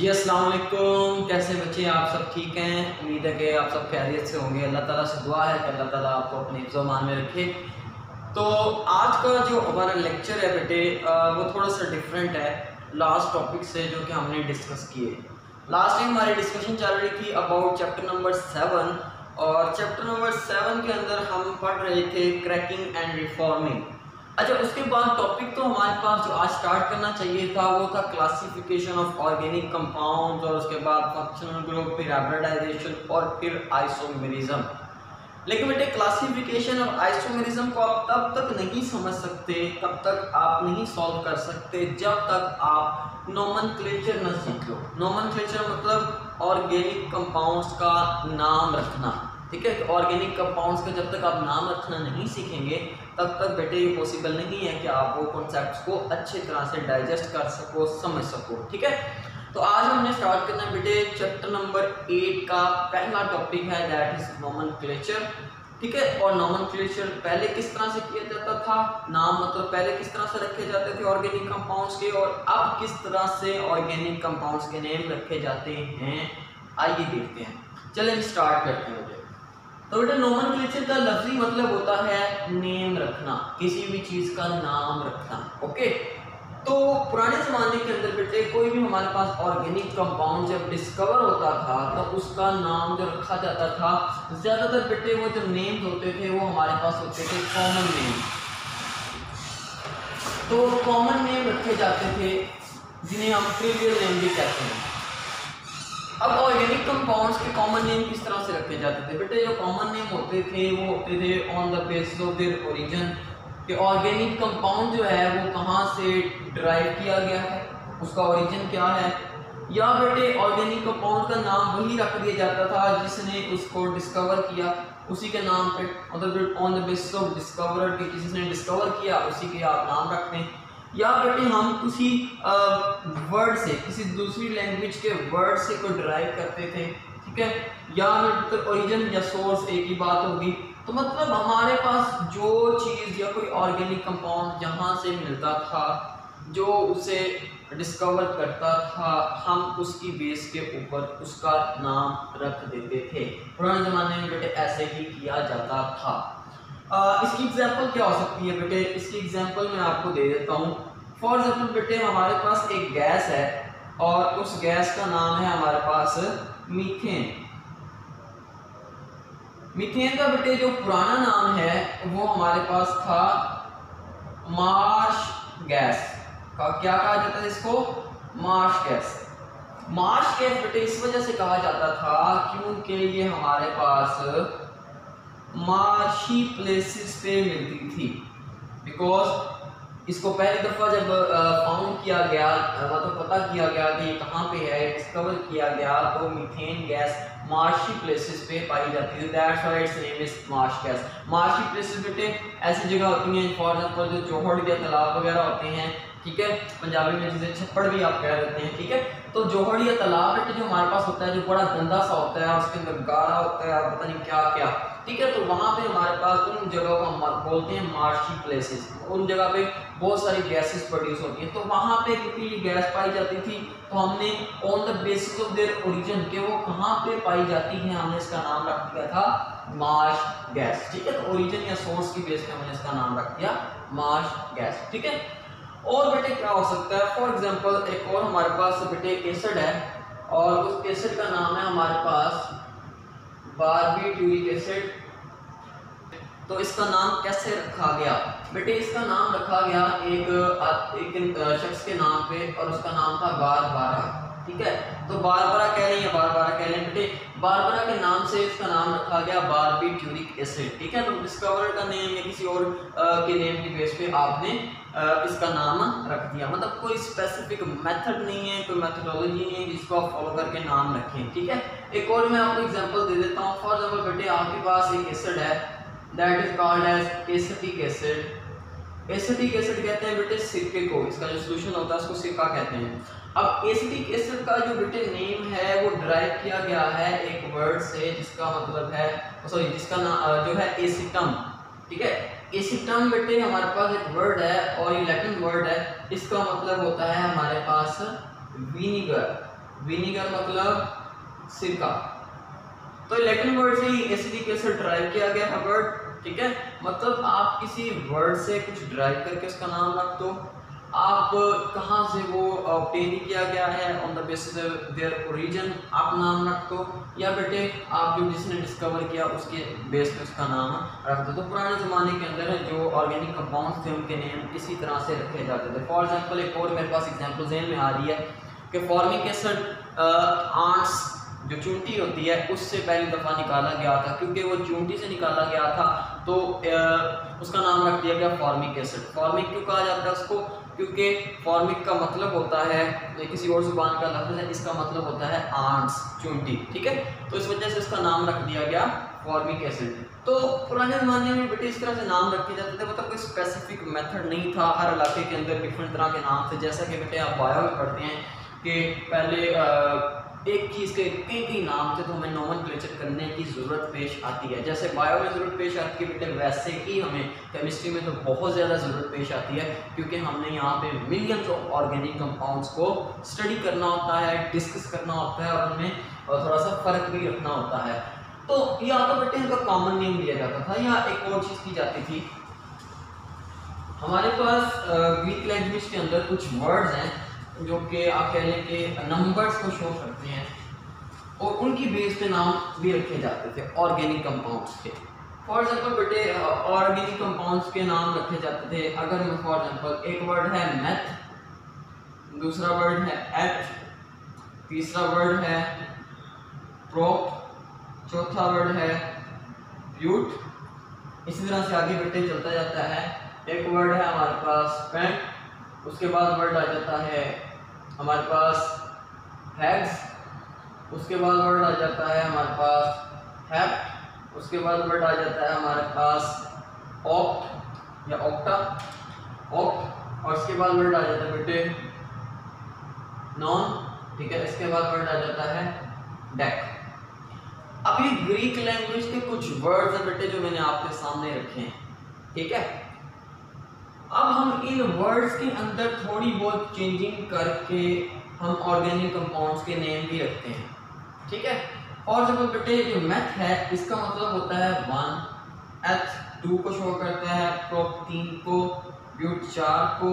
जी, अस्सलाम वालेकुम। कैसे बच्चे? आप सब ठीक हैं? उम्मीद है कि आप सब खैरियत से होंगे। अल्लाह ताला से दुआ है कि अल्लाह ताला आपको अपने ज़मान में रखे। तो आज का जो हमारा लेक्चर है बेटे वो थोड़ा सा डिफरेंट है। लास्ट टॉपिक से जो कि हमने डिस्कस किए। लास्ट टाइम हमारी डिस्कशन चल रही थी अबाउट चैप्टर नंबर सेवन और चैप्टर नंबर सेवन के अंदर हम पढ़ रहे थे क्रैकिंग एंड रिफॉर्मिंग अच्छा उसके बाद टॉपिक तो हमारे पास जो आज स्टार्ट करना चाहिए था, वो था क्लासिफिकेशन ऑफ़ ऑर्गेनिक कंपाउंड्स और उसके बाद फंक्शनल ग्रुप फिर हाइब्रिडाइजेशन और फिर आइसोमेरिज्म लेकिन बेटे क्लासिफिकेशन और आइसोमेरिज्म को आप तब तक नहीं समझ सकते, तब तक आप नहीं सॉल्व कर सकते, जब तक आप नॉमन क्लेचर न सीख। लो नॉमन क्लेचर मतलब ऑर्गेनिक कंपाउंड्स का नाम रखना, ठीक है? ऑर्गेनिक कंपाउंड्स का जब तक आप नाम रखना नहीं सीखेंगे तब तक बेटे, ये पॉसिबल नहीं है कि आप वो कॉन्सेप्ट को अच्छे तरह से डाइजेस्ट कर सको, समझ सको, ठीक है? तो आज हमने स्टार्ट करना है बेटे चैप्टर नंबर एट का पहला टॉपिक है दैट इज़ नॉमन ठीक है? और नॉमन पहले किस तरह से किया जाता था? नाम मतलब पहले किस तरह से रखे जाते थे ऑर्गेनिक कंपाउंड्स के? और अब किस तरह से ऑर्गेनिक कंपाउंड्स के नेम रखे जाते हैं? आइए देखते हैं। चलिए स्टार्ट करते हैं। तो बेटा नोमन क्लेचर का लफ्जी मतलब होता है नेम रखना, किसी भी चीज़ का नाम रखना ओके तो पुराने ज़माने के अंदर बेटे, कोई भी हमारे पास ऑर्गेनिक कंपाउंड जब डिस्कवर होता था तो उसका नाम जो रखा जाता था, ज़्यादातर बेटे वो जो नेम्स होते थे, वो हमारे पास होते थे कॉमन नेम तो कॉमन नेम रखे जाते थे, जिन्हें हम ट्रिवियल नेम भी कहते हैं. अब ऑर्गेनिक कंपाउंड्स के कॉमन नेम किस तरह से रखे जाते थे? बेटे, जो कॉमन नेम होते थे, वो होते थे on the basis of their origin कि ऑर्गेनिक कंपाउंड जो है, वो कहाँ से ड्राइव किया गया है? उसका ओरिजिन क्या है? या बेटे ऑर्गेनिक कंपाउंड का नाम वही रख दिया जाता था जिसने उसको डिस्कवर किया। उसी के नाम पे मतलब on the basis of discover कि जिसने डिस्कवर किया, उसी के आप नाम रखते हैं। या बेटे हम किसी वर्ड से, किसी दूसरी लैंग्वेज के वर्ड से कोई ड्राइव करते थे, ठीक है? या मतलब ओरिजिन या सोर्स एक ही बात होगी। तो मतलब हमारे पास जो चीज़ या कोई ऑर्गेनिक कंपाउंड जहाँ से मिलता था, जो उसे डिस्कवर करता था, हम उसकी बेस के ऊपर उसका नाम रख देते थे। पुराने ज़माने में बेटे ऐसे ही किया जाता था। इसकी एग्जांपल क्या हो सकती है बेटे? इसकी एग्जांपल मैं आपको दे देता हूँ। फॉर एग्ज़ाम्पल बेटे, हमारे पास एक गैस है और उस गैस का नाम है हमारे पास मीथेन। मीथेन का बेटे, जो पुराना नाम है, वो हमारे पास था मार्श गैस। का, क्या कहा जाता है इसको? Marsh gas. मार्श गैस बेटे, इस वजह से कहा जाता था क्योंकि ये हमारे पास मार्शी प्लेसेस पे मिलती थी। बिकॉज़ इसको पहली दफ़ा जब फाउंड किया गया मतलब पता किया गया कि ये कहाँ पे है डिस्कवर किया गया तो मीथेन गैस मार्शी प्लेसेस पे पाई जाती है that's why its name is marsh gas marshy places बेटे, ऐसी जगह होती हैं फॉर एग्जांपल जो चौहड़ या तालाब वगैरह होते हैं, ठीक है? पंजाबी में जिसे छप्पड़ भी आप कह देते हैं, ठीक है? तो जोहड़ या तालाब बेटे, जो हमारे पास होता है, जो बड़ा गंदा सा होता है, उसके अंदर गारा होता है, पता नहीं क्या क्या ठीक है तो वहाँ पे हमारे पास उन जगहों को हम बोलते हैं मार्शी प्लेसेस उन जगह पे बहुत सारी गैसेस प्रोड्यूस होती हैं। तो वहाँ पे क्योंकि ये गैस पाई जाती थी तो हमने on the basis of their origin के वो कहाँ पे पाई जाती है, हमने इसका नाम रख दिया था मार्श गैस ठीक है तो ओरिजिन या सोर्स की बेस पे हमने इसका नाम रख दिया मार्श गैस ठीक है, और बेटे क्या हो सकता है? फॉर एग्ज़ाम्पल एक और हमारे पास बेटे एसिड है, और उस एसिड का नाम है हमारे पास बारबीट्यूरिक एसिड। तो इसका नाम कैसे रखा गया? बेटे इसका नाम रखा गया एक एक शख्स के नाम पे और उसका नाम था बार बारा ठीक है? तो बार बारबरा कह लें या बार बारा कह लें बेटे बारबरा के नाम से इसका नाम रखा गया बारबीट्यूरिक एसिड। ठीक है? तो डिस्कवर का नेम या किसी और आ, के नेम की बेस पे आपने इसका नाम रख दिया। मतलब कोई स्पेसिफिक मेथड नहीं है, कोई मेथडोलॉजी नहीं है जिसको आप फॉलो करके नाम रखें, ठीक है? एक और मैं आपको एग्जांपल दे देता हूँ। फॉर एग्जांपल बेटे, आपके पास एक एसिड है। That is called as acetic acid acetic acid कहते हैं बेटे सिरके को। इसका जो सोल्यूशन होता है उसको सिरका कहते हैं। अब एसिटिक एसिड का जो बेटे नेम है, वो ड्राइव किया गया है एक वर्ड से, जिसका मतलब है सॉरी जिसका नाम जो है एसिटम ठीक है? एसिटम बेटे हमारे पास एक वर्ड है और ये लैटिन वर्ड है, इसका मतलब होता है हमारे पास विनीगर विनीगर मतलब सिरका. तो लैटिन वर्ड से ही इस तरीके से ड्राइव किया गया है वर्ड ठीक है? मतलब आप किसी वर्ड से कुछ ड्राइव करके उसका नाम रख दो। आप कहाँ से वो ऑप्टेन किया गया है on the basis their origin आप नाम रख। दो या बेटे आप जो जिसने डिस्कवर किया उसके बेस पे उसका नाम रख दो। तो पुराने ज़माने के अंदर जो ऑर्गेनिक कंपाउंड्स थे, उनके नेम इसी तरह से रखे जाते थे। फॉर एग्जांपल एक और मेरे पास एग्जांपल जेन में आ रही है कि फॉर्मिक एसिड आंट्स जो चूंटी होती है, उससे पहली दफ़ा निकाला गया था, क्योंकि वो चूंटी से निकाला गया था तो उसका नाम रख दिया गया फॉर्मिक एसिड। फॉर्मिक क्यों कहा जाता है उसको? क्योंकि फॉर्मिक का मतलब होता है किसी और ज़ुबान का लफ्ज़ है इसका मतलब होता है आंट्स चूंटी ठीक है? तो इस वजह से इसका नाम रख दिया गया फॉर्मिक एसिड। तो पुराने ज़माने में बेटे इस तरह से नाम रखे जाते थे मतलब कोई स्पेसिफिक मेथड नहीं था हर इलाके के अंदर डिफरेंट तरह के नाम थे। जैसा कि बेटे आप बायो में पढ़ते हैं कि पहले आ, एक चीज़ के कई कई नाम थे तो हमें नॉमन क्लेचर करने की ज़रूरत पेश आती है। जैसे बायो में ज़रूरत पेश आती है, बेटे वैसे ही हमें केमिस्ट्री में तो बहुत ज़्यादा ज़रूरत पेश आती है, क्योंकि हमने यहाँ पे मिलियंस ऑफ़ ऑर्गेनिक कंपाउंड्स को स्टडी करना होता है डिस्कस करना होता है, और उनमें थोड़ा सा फ़र्क भी रखना होता है। तो या तो बेटे इनका कॉमन नेम लिया जाता था। या एक और चीज़ की जाती थी। हमारे पास ग्रीक लैंग्वेज के अंदर कुछ वर्ड्स हैं, जो कि आप कह लें कि नंबर्स को शो करते हैं। और उनकी बेस पे नाम भी रखे जाते थे ऑर्गेनिक कंपाउंड्स के। फॉर एग्जांपल बेटे ऑर्गेनिक कंपाउंड्स के नाम रखे जाते थे। अगर फॉर एग्जांपल एक वर्ड है मैथ दूसरा वर्ड है एट तीसरा वर्ड है प्रोप चौथा वर्ड है ब्यूट इसी तरह से आगे बेटे चलता जाता है। एक वर्ड है हमारे पास पेंट उसके बाद वर्ड आ जाता है हमारे पास हैग्स उसके बाद वर्ड आ जाता है हमारे पास हैप्ट उसके बाद वर्ड आ जाता है हमारे पास ऑप्ट या ऑक्टा ऑक्ट और इसके बाद वर्ड आ जाता है बेटे नॉन ठीक है, इसके बाद वर्ड आ जाता है डेक अब ये ग्रीक लैंग्वेज के कुछ वर्ड्स हैं बेटे जो मैंने आपके सामने रखे हैं, ठीक है? अब हम इन वर्ड्स के अंदर थोड़ी बहुत चेंजिंग करके हम ऑर्गेनिक कंपाउंड्स के नेम भी रखते हैं। ठीक है? और जब बेटे जो मैथ है, इसका मतलब होता है वन एच टू को शो करता है प्रोप तीन को ब्यूट चार को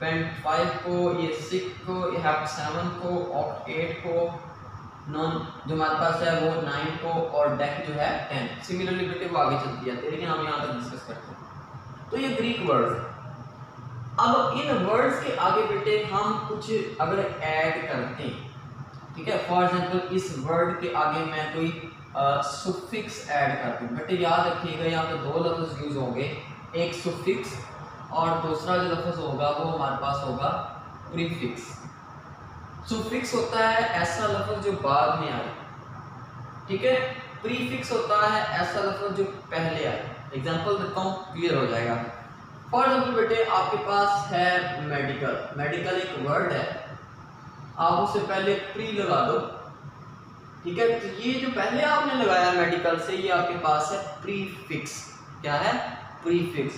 पेंट फाइव को, ये सिक्स को, ये हैप सेवन को ऑक्ट एट को नॉन जो हमारे पास है वो नाइन को, और डेक जो है टेन सिमिलरली बेटे वो आगे चलती जाती है, लेकिन हम यहाँ तक डिस्कस करते हैं। तो ये ग्रीक वर्ड अब इन वर्ड्स के आगे बेटे हम कुछ अगर ऐड करते हैं। ठीक है? फॉर एग्ज़ाम्पल इस वर्ड के आगे मैं कोई सुफिक्स ऐड कर दूँ। बेटे याद रखिएगा, यहाँ पे दो लफ्ज़ यूज़ होंगे। एक सुफिक्स और दूसरा जो लफ्ज़ होगा, वो हमारे पास होगा प्रीफिक्स सुफिक्स होता है ऐसा लफ्ज़ जो बाद में आए। ठीक है? प्रीफिक्स होता है ऐसा लफ्ज़ जो पहले आए। एग्ज़ाम्पल देता हूँ क्लियर हो जाएगा। फॉर एग्ज़ाम्पल बेटे, आपके पास है मेडिकल मेडिकल एक वर्ड है। आप उससे पहले प्री लगा दो। ठीक है? तो ये जो पहले आपने लगाया मेडिकल से, ये आपके पास है प्री फिक्स क्या है? प्री फिक्स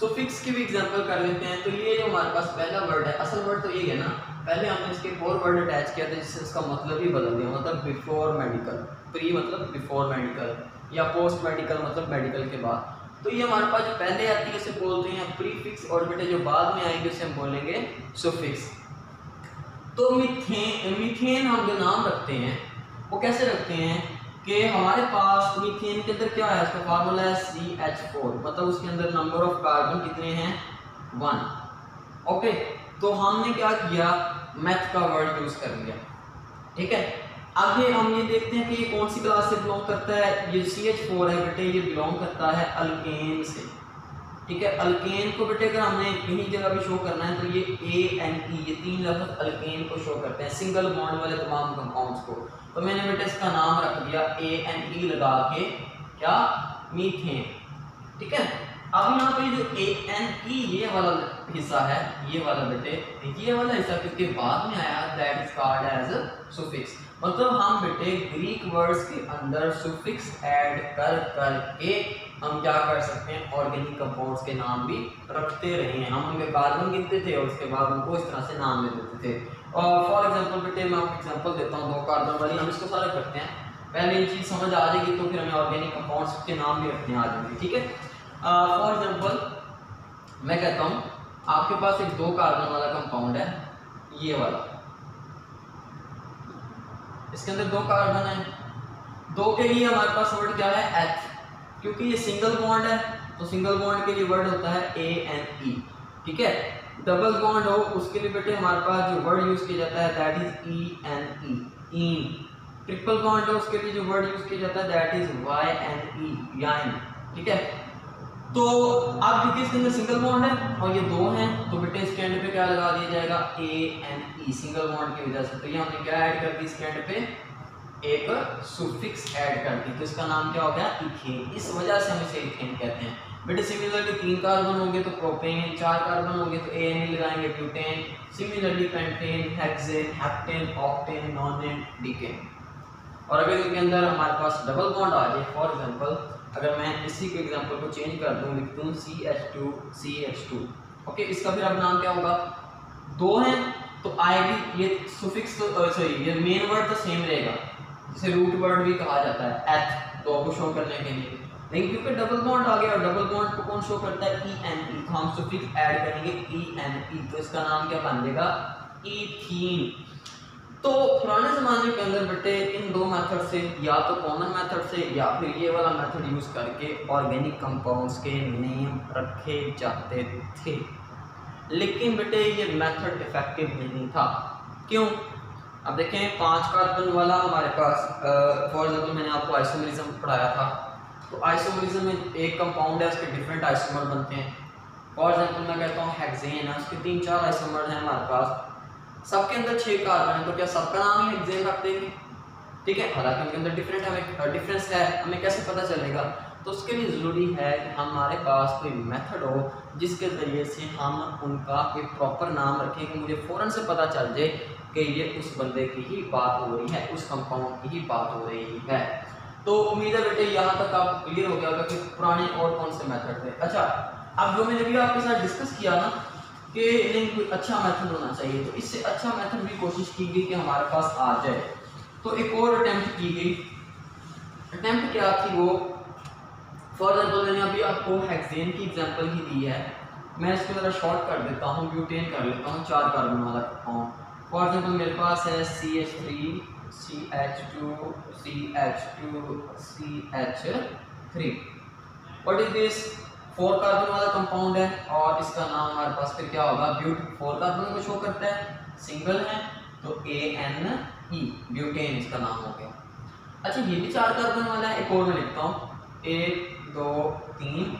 सो फिक्स की भी एग्जांपल कर लेते हैं। तो ये जो हमारे पास पहला वर्ड है, असल वर्ड तो ये है ना। पहले हमने इसके फोर वर्ड अटैच किया था, जिससे इसका मतलब ही बदल दिया। मतलब बिफोर मेडिकल प्री मतलब बिफोर मेडिकल या पोस्ट मेडिकल मतलब मेडिकल के बाद। तो ये हमारे पास जो पहले आती है, उसे बोलते हैं प्रीफिक्स और बेटे जो बाद में आएँगे, उसे हम बोलेंगे सुफिक्स तो मीथेन मीथेन हम जो नाम रखते हैं, वो कैसे रखते हैं कि हमारे पास मीथेन के अंदर क्या है? उसका फार्मूला है सी एच फोर मतलब उसके अंदर नंबर ऑफ़ कार्बन कितने हैं? वन ओके तो हमने क्या किया? मैथ का वर्ड यूज़ कर लिया। ठीक है? आगे हम ये देखते हैं कि ये कौन सी क्लास से बिलोंग करता है? ये सी एच फोर है, बेटे, ये बिलोंग करता है अल्केन से। ठीक है अल्केन को बेटे अगर हमने कहीं जगह भी शो करना है तो ये ए एन ई ये तीन लफ्ज अल्केन को शो करते हैं सिंगल बॉन्ड वाले तमाम कंपाउंड्स को। तो मैंने बेटे इसका नाम रख दिया ए एन ई लगा के, क्या? मीथेन। ठीक है? अब यहाँ पे जो ए एन ई ये वाला हिस्सा है, ये वाला बेटे, ये वाला हिस्सा क्योंकि बाद में आया? That is called as suffix मतलब हम बेटे ग्रीक वर्ड्स के अंदर सुफिक्स ऐड कर कर के हम क्या कर सकते हैं? ऑर्गेनिक कंपाउंड्स के नाम भी रखते रहे हैं। हम उनके कार्बन गिनते थे और उसके बाद उनको इस तरह से नाम दे देते थे। और फॉर एग्जांपल बेटे, मैं आपको एग्जांपल देता हूँ, दो कार्बन वाली। हम इसको सारे करते हैं। पहले ये चीज़ समझ आ जाएगी तो फिर हमें ऑर्गेनिक कंपाउंड्स के नाम भी रखने आ जाएँगे, ठीक है? फॉर एग्ज़ाम्पल मैं कहता हूँ, आपके पास एक दो कार्बन वाला कंपाउंड है, ये वाला। इसके अंदर दो कार्बन है। दो के लिए हमारे पास वर्ड क्या है? एच क्योंकि ये सिंगल बॉन्ड है तो सिंगल बॉन्ड के लिए वर्ड होता है ए एन ई ठीक है? डबल बॉन्ड हो, उसके लिए बेटे हमारे पास जो वर्ड यूज़ किया जाता है that is E N E in triple bond हो, उसके लिए जो वर्ड यूज़ किया जाता है that is Y N E yne ठीक है? तो आप क्योंकि इसके अंदर सिंगल बॉन्ड है? और ये दो हैं तो बेटे इसके एंड पे क्या लगा दिया जाएगा? A N E single bond की वजह से। तो ये हमने क्या ऐड कर दी इसके एंड पे? एक सुफिक्स ऐड कर दी। तो इसका नाम क्या हो गया? इथेन इस वजह से हम इसे इथेन कहते हैं। बेटे सिमिलरली तीन कार्बन होंगे तो प्रोपेन चार कार्बन होंगे तो ए एन ई लगाएँगे butane similarly pentane hexane heptane octane nonane decane और अगर इनके अंदर हमारे पास डबल बॉन्ड आ जाए फॉर एग्जांपल अगर मैं इसी के एग्जांपल को चेंज कर दूँ, लिख दूँ C H two C H two okay इसका फिर अब नाम क्या होगा? दो हैं तो आएगी, ये सुफिक्स तो सॉरी ये मेन वर्ड तो सेम रहेगा। जिसे रूट वर्ड भी कहा जाता है एथ दो को शो करने के लिए। लेकिन क्योंकि डबल बॉन्ड आ गया, और डबल बॉन्ड को कौन शो करता है? ई एन ई तो हम सुफिक्स ऐड करेंगे ई एन ई तो इसका नाम क्या बन जाएगा? इथीन तो पुराने ज़माने के अंदर बेटे, इन दो मेथड से, या तो कॉमन मेथड से, या फिर ये वाला मेथड यूज़ करके ऑर्गेनिक कंपाउंड्स के नेम रखे जाते थे। लेकिन बेटे, ये मेथड इफ़ेक्टिव नहीं था। क्यों? अब देखें, पाँच कार्बन वाला हमारे पास फॉर एग्ज़ाम्पल मैंने आपको आइसोमरिज्म पढ़ाया था। तो आइसोमरिज्म में एक कंपाउंड है, उसके डिफरेंट आइसोमर बनते हैं। फॉर एग्ज़ाम्पल मैं कहता हूँ हेक्सेन है, उसके तीन चार आइसोमर हैं हमारे पास। सबके अंदर छह कार्बन है तो क्या सबका नाम ही हेक्सेन रख देंगे? ठीक है? हालाँकि उनके अंदर डिफरेंट हमें डिफरेंस है, हमें कैसे पता चलेगा? तो उसके लिए ज़रूरी है कि हमारे पास कोई मेथड हो, जिसके ज़रिए से हम उनका कोई प्रॉपर नाम रखें, कि मुझे फ़ौरन से पता चल जाए कि ये उस बंदे की ही बात हो रही है, उस कंपाउंड की ही बात हो रही है। तो उम्मीद है बेटे, यहाँ तक आप क्लियर हो गया होगा कि पुराने और कौन से मेथड थे। अच्छा अब जो मैंने भी आपके साथ डिस्कस किया ना कि नहीं, कोई अच्छा मेथड होना चाहिए। तो इससे अच्छा मेथड भी कोशिश की गई कि हमारे पास आ जाए। तो एक और अटैम्प्ट की गई। अटैम्प्ट क्या थी वो? फॉर एग्ज़ाम्पल मैंने अभी आपको हेक्सेन की एग्ज़ाम्पल ही दी है। मैं इसको ज़रा शॉर्ट कर देता हूँ ब्यूटेन कर लेता हूँ, चार कार्बन वाला कंपाउंड फॉर एग्ज़ाम्पल मेरे पास है C H three C H two C H two C H three what is this four carbon वाला कंपाउंड है और इसका नाम हमारे पास फिर क्या होगा? ब्यूट फोर कार्बन को शो करता है। सिंगल है तो ए एन ई ब्यूटेन इसका नाम हो गया। अच्छा ये भी चार कार्बन वाला है। एक और मैं लिखता हूँ। एक, दो, तीन,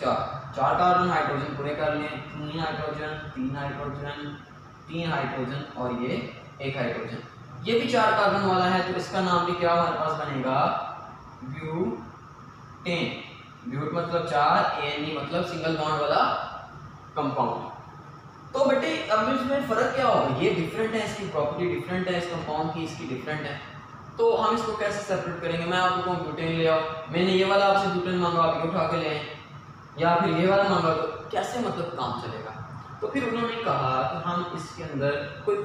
चार। चार कार्बन हाइड्रोजन पूरे कर लें। तीन हाइड्रोजन तीन हाइड्रोजन तीन हाइड्रोजन और ये एक हाइड्रोजन ये भी चार कार्बन वाला है तो इसका नाम भी क्या हमारे पास बनेगा? ब्यूटेन ब्यूट मतलब चार ए एन ई मतलब सिंगल बॉन्ड वाला कंपाउंड तो बेटे, अब इसमें फ़र्क क्या होगा? ये डिफरेंट है इसकी प्रॉपर्टी डिफरेंट है, इस कंपाउंड की इसकी डिफरेंट है। तो हम इसको कैसे सेपरेट करेंगे? मैं आपको कहूँ ब्यूटेन ले आओ मैंने ये वाला आपसे ब्यूटेन मांगा, आप ये उठा के ले या फिर ये वाला मांगा तो कैसे मतलब काम चलेगा? तो फिर उन्होंने कहा कि हम इसके अंदर कोई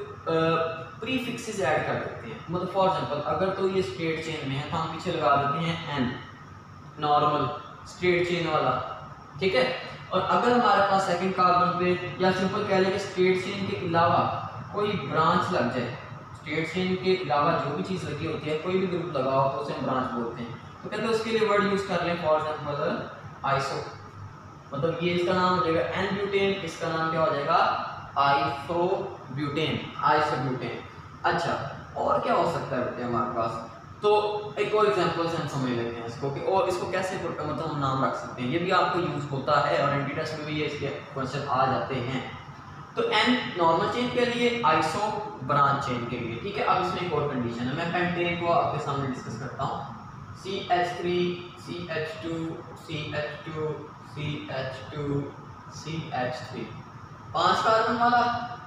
प्री फिक्सेस ऐड कर देते हैं। मतलब फॉर एग्जांपल अगर तो ये स्ट्रेट चेन में है तो हम पीछे लगा देते हैं एन नॉर्मल स्ट्रेट चेन वाला, ठीक है? और अगर हमारे पास सेकंड कार्बन पे, या सिंपल कह लें कि स्ट्रेट चेन के अलावा कोई ब्रांच लग जाए स्ट्रेट चेन के अलावा जो भी चीज़ लगी होती है, कोई भी ग्रुप लगा हो तो उसे ब्रांच बोलते हैं। तो कहते हैं उसके लिए वर्ड यूज़ कर लें फॉर एग्ज़ाम्पल आइसो मतलब ये इसका नाम हो जाएगा एन ब्यूटेन इसका नाम क्या हो जाएगा? आइसो ब्यूटेन आइसो ब्यूटेन अच्छा और क्या हो सकता है हमारे पास? तो एक और एग्जांपल से हम समझ लेते हैं इसको कि, और इसको कैसे मतलब हम नाम रख सकते हैं। ये भी आपको यूज़ होता है और एंटी टेस्ट में भी ये इसके क्वेश्चन आ जाते हैं। तो एन नॉर्मल चेन के लिए आइसो ब्रांच चेन के लिए, ठीक है? अब इसमें एक और कंडीशन है। मैं पेंटेन को आपके सामने डिस्कस करता हूँ। C H three C H two C H two C H two C H three पाँच कार्बन वाला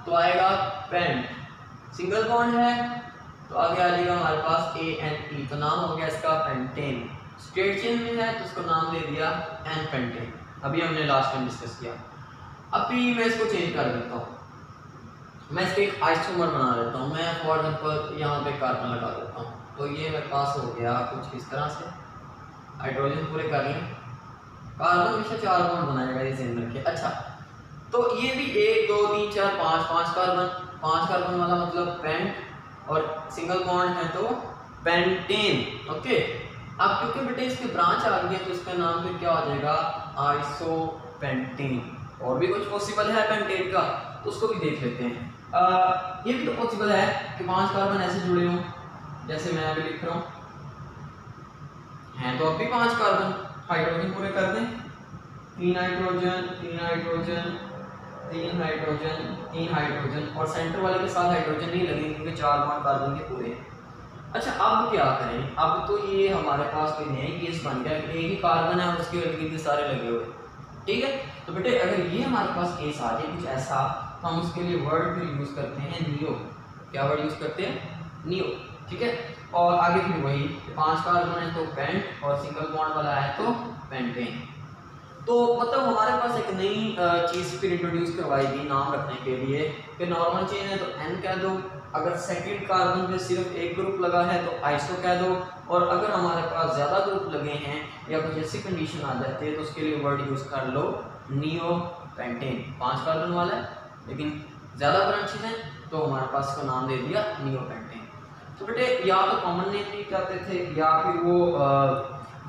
तो आएगा पेंट सिंगल बॉन्ड है तो आगे आ जाएगा हमारे पास ए एन ई तो नाम हो गया इसका पेंटेन स्ट्रेट चेन में है तो उसको नाम दे दिया एन पेंटेन अभी हमने लास्ट टाइम डिस्कस किया। अब अभी मैं इसको चेंज कर देता हूँ। मैं इसके एक आइसोमर बना देता हूँ। मैं फॉर एग्ज़ाम्पल यहाँ पे कार्बन लगा देता हूँ। तो ये मेरे पास हो गया कुछ इस तरह से। हाइड्रोजन पूरे कर लें। कार्बन हमेशा चार बॉन्ड बनाएगा ये ध्यान रखिए अच्छा तो ये भी एक, दो, तीन, चार, पाँच पाँच कार्बन पाँच कार्बन वाला मतलब पेंट और सिंगल बॉन्ड है तो पेंटेन ओके अब क्योंकि बेटे इसके ब्रांच आ गई है तो इसका नाम फिर क्या हो जाएगा? आइसोपेंटेन और भी कुछ पॉसिबल है पेंटेन का? तो उसको भी देख लेते हैं। आ, ये भी तो पॉसिबल है कि पाँच कार्बन ऐसे जुड़े हों जैसे मैं अभी लिख रहा हूँ। हैं तो अब भी पाँच कार्बन हाइड्रोजन पूरे कर दें। तीन हाइड्रोजन तीन हाइड्रोजन तीन हाइड्रोजन तीन हाइड्रोजन और सेंटर वाले के साथ हाइड्रोजन नहीं लगेंगे क्योंकि चार पाँच कार्बन के पूरे। अच्छा अब क्या करें? अब तो ये हमारे पास कोई नया केस बन गया, एक ही कार्बन है, उसके इर्द सारे लगे हुए। ठीक है? तो बेटे, अगर ये हमारे पास केस आ जाए, कुछ ऐसा तो हम उसके लिए वर्ड फिर यूज़ करते हैं नियो क्या वर्ड यूज़ करते हैं? नियो ठीक है? और आगे फिर वही पाँच कार्बन है तो पेंट और सिंगल बॉन्ड वाला है तो पेंटेन तो मतलब हमारे पास एक नई चीज़ फिर इंट्रोड्यूस करवाई गई नाम रखने के लिए। कि नॉर्मल चेन है तो एन कह दो। अगर सेकंड कार्बन पे सिर्फ़ एक ग्रुप लगा है तो आइसो कह दो। और अगर हमारे पास ज़्यादा ग्रुप लगे हैं या कुछ ऐसी कंडीशन आ जाती है तो उसके लिए वर्ड यूज़ कर लो। नियो पेंटेन पाँच कार्बन वाला है, लेकिन ज़्यादा ब्रांचेज हैं तो हमारे पास इसका नाम दे दिया नियो पेंटेन तो बेटे, या तो कॉमन नेम नहीं करते थे या फिर वो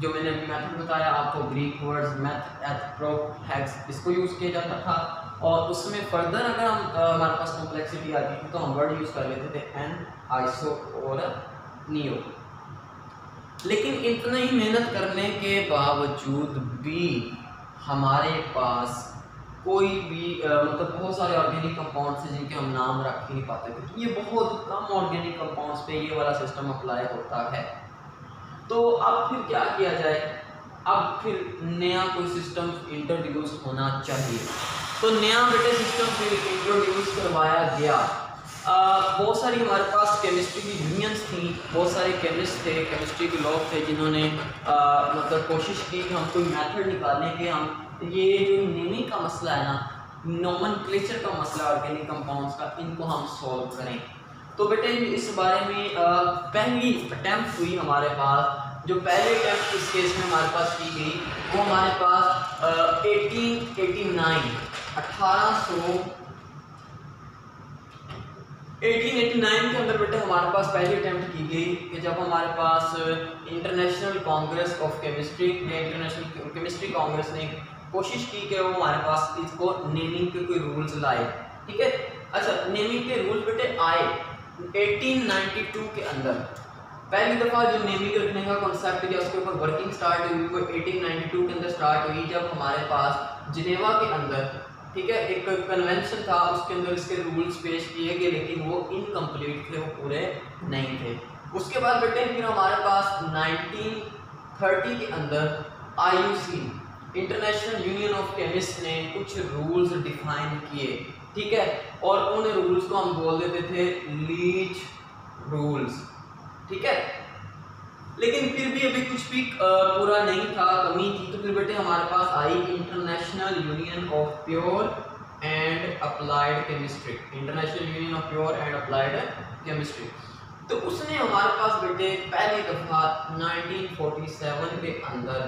जो मैंने मेथड बताया, आपको ग्रीक वर्ड्स मैथ एथप्रोहेक्स इसको यूज़ किया जाता था। और उसमें फर्दर अगर हम हमारे पास कॉम्प्लेक्सिटी आती थी तो हम वर्ड यूज़ कर लेते थे एन आइसो और नियो लेकिन इतना ही मेहनत करने के बावजूद भी हमारे पास कोई भी मतलब बहुत सारे ऑर्गेनिक कंपाउंड्स हैं जिनके हम नाम रख ही नहीं पाते थे। ये बहुत कम ऑर्गेनिक कंपाउंड्स पे ये वाला सिस्टम अप्लाई होता है। तो अब फिर क्या किया जाए? अब फिर नया कोई सिस्टम इंट्रोड्यूस होना चाहिए। तो नया बेटे सिस्टम फिर इंट्रोड्यूस करवाया गया। बहुत सारी हमारे पास केमिस्ट्री की यूनियंस थी, बहुत सारे केमिस्ट थे केमिस्ट्री के लोग थे जिन्होंने मतलब कोशिश की कि हम कोई मेथड निकालें कि, हम ये जो नेमिंग का मसला है ना नॉमन का मसला ऑर्गेनिक कंपाउंड्स का, इनको हम सॉल्व करें। तो बेटे, इस बारे में पहली अटैम्प्ट हुई हमारे पास, जो पहले अटैम्प्ट इस केस में हमारे पास की गई, वो हमारे पास एटीन एटी नाइन अठारह सौ 1889 के अंदर बेटे हमारे पास पहली अटैम्प्ट की गई, कि जब हमारे पास इंटरनेशनल कांग्रेस ऑफ़ केमिस्ट्री ने इंटरनेशनल केमिस्ट्री कांग्रेस ने कोशिश की कि वो हमारे पास इसको नेमिंग के कोई रूल्स लाए, ठीक है? अच्छा नेमिंग के रूल बेटे आए 1892 के अंदर। पहली दफ़ा जो नेवी के रखने का कॉन्सेप्ट या उसके ऊपर वर्किंग स्टार्ट हुई, वो 1892 के अंदर स्टार्ट हुई, जब हमारे पास जिनेवा के अंदर, ठीक है, एक कन्वेंशन था, उसके अंदर इसके रूल्स पेश किए गए, लेकिन वो इनकम्प्लीट थे, वो पूरे नहीं थे। उसके बाद बेटे, फिर हमारे पास 1930 के अंदर IUC international union of chemist ने कुछ रूल्स डिफाइन किए। ठीक है? और उन रूल्स को हम बोल देते थे लीच रूल्स। ठीक है? लेकिन फिर भी अभी कुछ भी पूरा नहीं था, कमी थी तो फिर बेटे हमारे पास आई international union of pure and applied chemistry international union of pure and applied chemistry तो उसने हमारे पास बेटे पहली दफ़ा 1947 के अंदर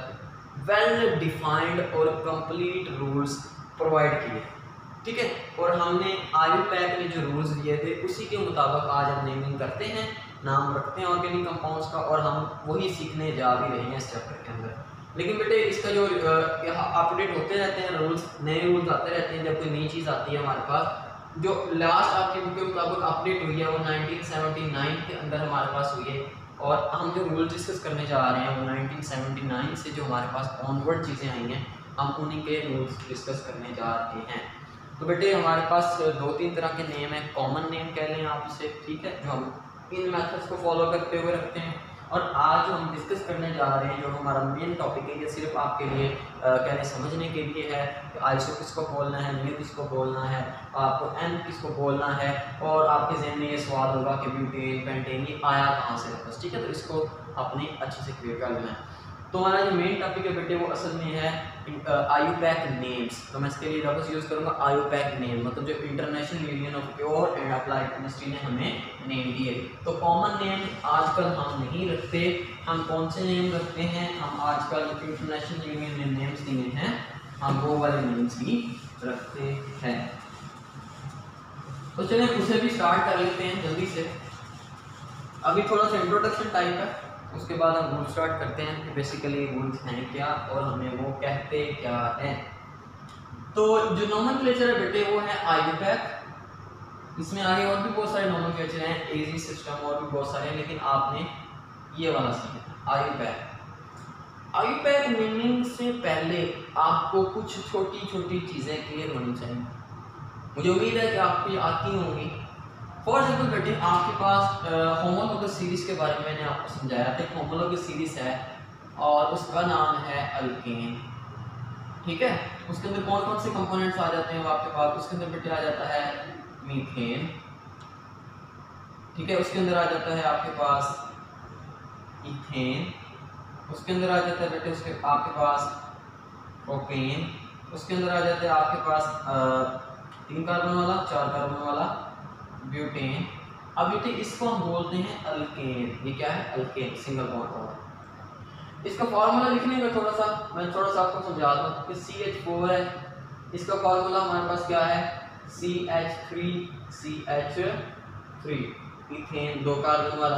वेल डिफाइंड और कंप्लीट रूल्स प्रोवाइड किए। ठीक है? और हमने आयु पैक में जो रूल्स दिए थे, उसी के मुताबिक आज हम नेमिंग करते हैं, नाम रखते हैं ऑर्गेनिक कंपाउंड्स का और हम वही सीखने जा भी रहे हैं इस चैप्टर के अंदर। लेकिन बेटे, इसका जो अपडेट होते रहते हैं रूल्स नए रूल्स आते रहते हैं जब कोई नई चीज़ आती है हमारे पास, जो लास्ट आपके बुक के मुताबिक अपडेट हुई है वो 1979 के अंदर हमारे पास हुई है। और हम जो रूल डिस्कस करने जा रहे हैं वो 1979 से जो हमारे पास ऑनवर्ड चीज़ें आई हैं, हम उन्हीं के रूल्स डिस्कस करने जा रहे हैं। तो बेटे, हमारे पास दो तीन तरह के नेम हैं। कॉमन नेम कह लें आप इसे, ठीक है? जो हम इन मेथड्स को फॉलो करते हुए रखते हैं। और आज हम डिस्कस करने जा रहे हैं जो हमारा मेन टॉपिक है, ये सिर्फ़ आपके लिए कहने समझने के लिए है कि आइसो किसको बोलना है न्यू किसको बोलना है, आपको एन किसको बोलना है, और आपके जहन में ये सवाल होगा कि ब्यूटेन पेंटेन ये आया कहाँ से? बस, ठीक है? तो इसको अपने अच्छे से क्लियर कर लेना है तो हमारा जो मेन टॉपिक है बेटे, वो असल में है आयुपैक नेम्स तो मैं इसके लिए वापस यूज़ करूँगा आयुपैक नेम मतलब जो international union of pure and applied chemistry ने हमें नेम दिए। तो कॉमन नेम आजकल हम नहीं रखते। हम कौन से नेम रखते हैं? हम आजकल इंटरनेशनल यूनियन ने नेम्स दिए हैं, हम वो वाले नेम्स ही रखते हैं। तो चलिए उसे भी स्टार्ट कर लेते हैं जल्दी से। अभी थोड़ा सा इंट्रोडक्शन टाइप है। उसके बाद हम रूल स्टार्ट करते हैं कि बेसिकली रूल्स हैं क्या और हमें वो कहते क्या हैं। तो जो नॉमन क्लेचर है बेटे, वो है आई आयुपैक इसमें आगे और भी बहुत सारे नॉमन क्लेचर हैं एजी सिस्टम और भी बहुत सारे हैं, लेकिन आपने ये वाला सीखा आयुपैक आयुपैक मीनिंग से पहले आपको कुछ छोटी छोटी चीज़ें क्लियर होनी चाहिए। मुझे उम्मीद है कि आपको आती होंगी। फॉर एग्ज़ाम्पल बेटे, आपके पास होमोलॉगस सीरीज़ के बारे में मैंने आपको समझाया। था एक होमोलॉगस सीरीज़ है और उसका नाम है अल्केन ठीक है? उसके अंदर कौन कौन से कंपोनेंट्स आ जाते हैं आपके पास? उसके अंदर बेटे आ जाता है मीथेन ठीक है? उसके अंदर आ जाता है आपके पास इथेन उसके अंदर आ जाता है बेटे, उसके, आपके पास प्रोपेन उसके अंदर आ जाता है आपके पास तीन कार्बन वाला, चार कार्बन वाला। ब्यूटेन। अब बेटे, इसको हम बोलते हैं अल्केन। ये क्या है? अल्केन सिंगल बॉन्ड वाला इसका फॉर्मूला लिखने का थोड़ा सा मैं थोड़ा सा आपको समझा दूँ कि सी एच फोर है। इसका फॉर्मूला हमारे पास क्या है? C H three C H three ethane, दो कार्बन वाला।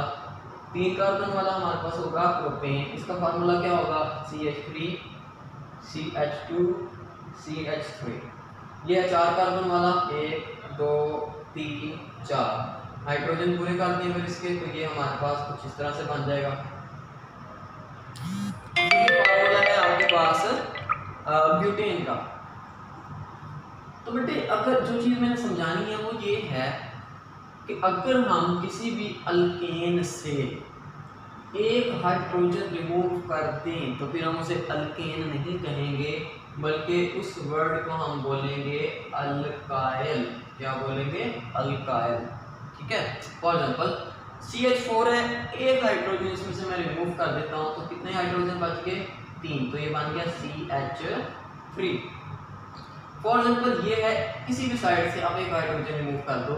तीन कार्बन वाला हमारे पास होगा प्रोपेन। इसका फार्मूला क्या होगा? C H three C H two C H three ये चार कार्बन वाला। एक, दो, तीन। चार हाइड्रोजन पूरे कर दिए फिर इसके तो ये हमारे पास कुछ इस तरह से बन जाएगा। आपके पास ब्यूटेन का। तो बेटे, अगर जो चीज़ मैंने समझानी है वो ये है कि अगर हम किसी भी अल्केन से एक हाइड्रोजन रिमूव कर दें तो फिर हम उसे अल्केन नहीं कहेंगे, बल्कि उस वर्ड को हम बोलेंगे अल्काइल क्या बोलेंगे? अल्काइल ठीक है? For example C H four है, एक हाइड्रोजन इसमें से मैं रिमूव कर देता हूँ तो कितने हाइड्रोजन बच गए? तीन। तो ये बन गया C H three for example ये है, किसी भी साइड से आप एक हाइड्रोजन रिमूव कर दो।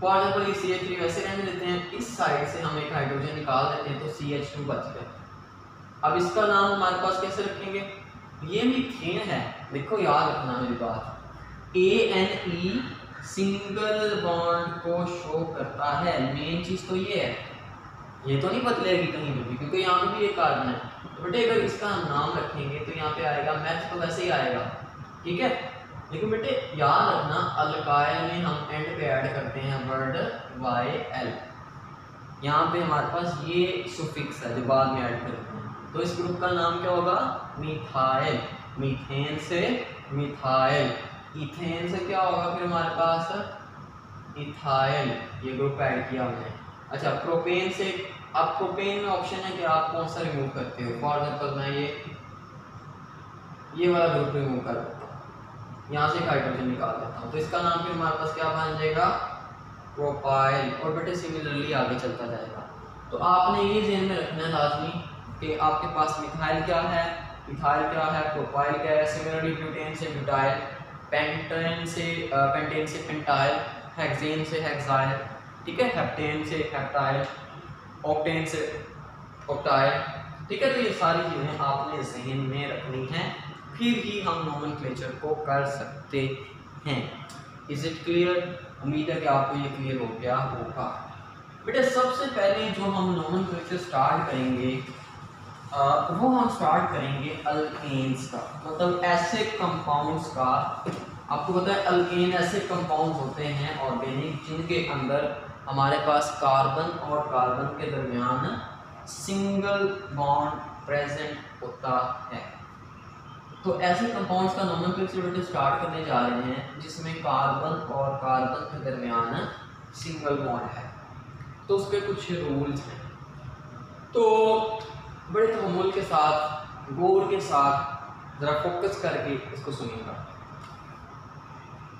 फॉर एग्ज़ाम्पल ये सी एच थ्री वैसे रहने देते हैं, इस साइड से हम एक हाइड्रोजन निकाल देते हैं तो सी एच टू बच गए। अब इसका नाम हमारे पास कैसे रखेंगे? ये मीथेन है। देखो, याद रखना मेरी बात। A N E single bond को शो करता है। मेन चीज़ तो ये है। ये तो नहीं बदलेगी कहीं पे भी, क्योंकि यहाँ पे भी एक कार्बन है। तो बेटे अगर इसका नाम रखेंगे तो यहाँ पे आएगा, मैथ तो वैसे ही आएगा। ठीक है? लेकिन बेटे, याद रखना अल्काइल में हम एंड पे ऐड करते हैं वर्ड वाई एल यहाँ पे हमारे पास ये सुफिक्स है, जो बाद में ऐड करते हैं। तो इस ग्रुप का नाम क्या होगा? मिथाइल। मीथेन से मिथाइल। इथेन से क्या होगा फिर हमारे पास? इथाइल। ये ग्रुप ऐड किया हमने। अच्छा प्रोपेन से, अब प्रोपेन में ऑप्शन है कि आप कौन सा रिमूव करते हो? फॉर एग्ज़ाम्पल मैं ये ये वाला ग्रुप रिमूव कर देता हूँ। यहाँ से हाइड्रोजन निकाल देता हूँ। तो इसका नाम फिर हमारे पास क्या बन जाएगा? प्रोपाइल और बेटे सिमिलरली आगे चलता जाएगा। तो आपने ये जेन में रखना है लाजमी कि आपके पास मिथाइल क्या है? मिथाइल क्या है? प्रोपाइल क्या है? सिमिलरली ब्यूटेन से ब्यूटाइल पेंटेन से पेंटेन से पेंटाइल, हेक्सेन से हेक्साइल, ठीक है? हेप्टेन से हेप्टाइल, ऑक्टेन से ऑक्टाइल, ठीक है? तो ये सारी चीज़ें आपने जहन में रखनी हैं। फिर ही हम नॉमन को कर सकते हैं। इज़ इट क्लियर उम्मीद है कि आपको ये क्लियर हो गया होगा। बेटा, सबसे पहले जो हम नॉमन स्टार्ट करेंगे वो हम स्टार्ट करेंगे अल्केन्स का। मतलब ऐसे कंपाउंड्स का, आपको पता है अल्केन ऐसे कंपाउंड्स होते हैं ऑर्गेनिक जिनके अंदर हमारे पास कार्बन और कार्बन के दरमियान सिंगल बॉन्ड प्रेजेंट होता है। तो ऐसे कंपाउंड्स का नॉमन स्टार्ट करने जा रहे हैं, जिसमें कार्बन और कार्बन के दरमियान सिंगल बॉन्ड है। तो उसके कुछ रूल्स हैं। तो बड़े तहमुल के साथ, गौर के साथ ज़रा फोकस करके इसको सुनिएगा।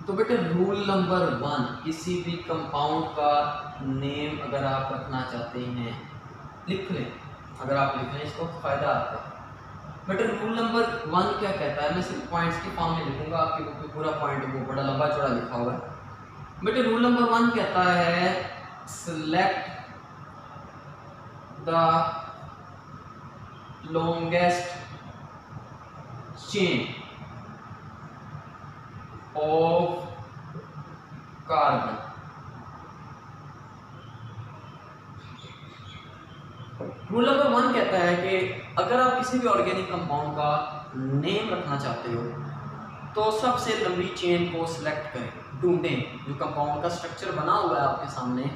तो बेटे रूल नंबर वन किसी भी कंपाउंड का नेम अगर आप रखना चाहते हैं, लिख लें। अगर आप लिख लें, इसको फ़ायदा आता है बट रूल नंबर वन क्या कहता है? मैं सिर्फ़ पॉइंट्स की फॉर्म में लिखूँगा, आपकी बुक में पूरा पॉइंट वो बड़ा लंबा चौड़ा लिखा हुआ है। बेटे रूल नंबर वन कहता है select the longest chain of carbon. Rule number one कहता है कि अगर आप किसी भी ऑर्गेनिक कंपाउंड का नेम रखना चाहते हो तो सबसे लंबी चेन को सिलेक्ट करें, ढूंढें। जो कंपाउंड का स्ट्रक्चर बना हुआ है आपके सामने,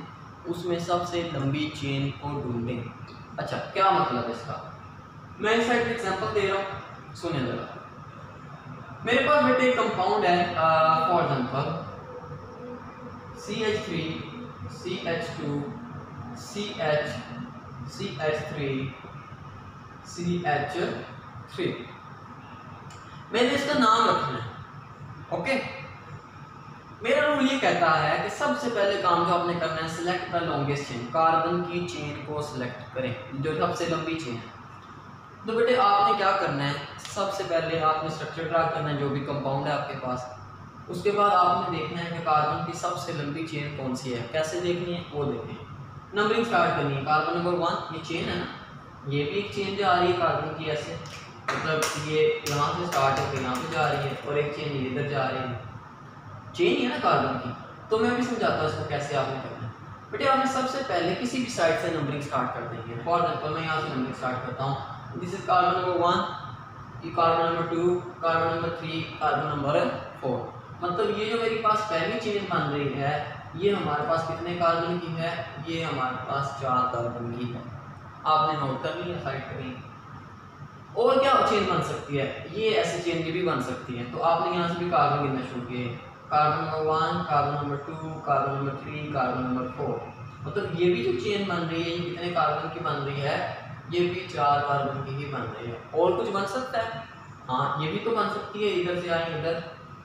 उसमें सबसे लंबी चेन को ढूंढें। अच्छा क्या मतलब इसका? मैं इस साइड एग्जांपल दे रहा हूँ। सुनिए जरा। मेरे पास बेटे एक कंपाउंड है for example C H three C H two C H C H three C H three मैंने इसका नाम रखना है, ओके? मेरा रूल ये कहता है कि सबसे पहले काम जो आपने करना है select the longest chain carbon की चेन को सिलेक्ट करें, जो सबसे लंबी चेन है। तो बेटे, आपने क्या करना है? सबसे पहले आपने स्ट्रक्चर ड्रा करना है, जो भी कंपाउंड है आपके पास। उसके बाद आपने देखना है कि कार्बन की सबसे लंबी चेन कौन सी है। कैसे देखनी है? वो देखें नंबरिंग स्टार्ट करनी है। कार्बन नंबर वन ये चेन है ना? ये भी एक चेन जा रही है कार्बन की ऐसे। मतलब ये यहाँ से स्टार्ट होकर यहाँ पे जा रही है और एक चेन इधर जा रही है। चेन ही है ना कार्बन की। तो मैं भी समझाता हूँ इसको कैसे आपने करना है। बेटे, आपने सबसे पहले किसी भी साइड से नंबरिंग स्टार्ट कर देंगे फॉर एग्ज़ाम्पल मैं यहाँ से नंबरिंग स्टार्ट करता हूँ। This is carbon number one ये carbon number two carbon number three carbon number four मतलब ये जो मेरे पास पहली चेन बन रही है, ये हमारे पास कितने कार्बन की है? ये हमारे पास चार कार्बन की है। आपने नोट कर लिया साइड पर और क्या चेन बन सकती है? ये ऐसी चेन की भी बन सकती है। तो आपने यहाँ से भी कार्बन गिनना शुरू किए carbon number one carbon number two carbon number three carbon number four मतलब ये भी जो चेन बन रही है, ये कितने कार्बन की बन रही है? ये भी चार कार्बन की ही बन रही है। और कुछ बन सकता है? हाँ ये भी तो बन सकती है, इधर से आए, इधर।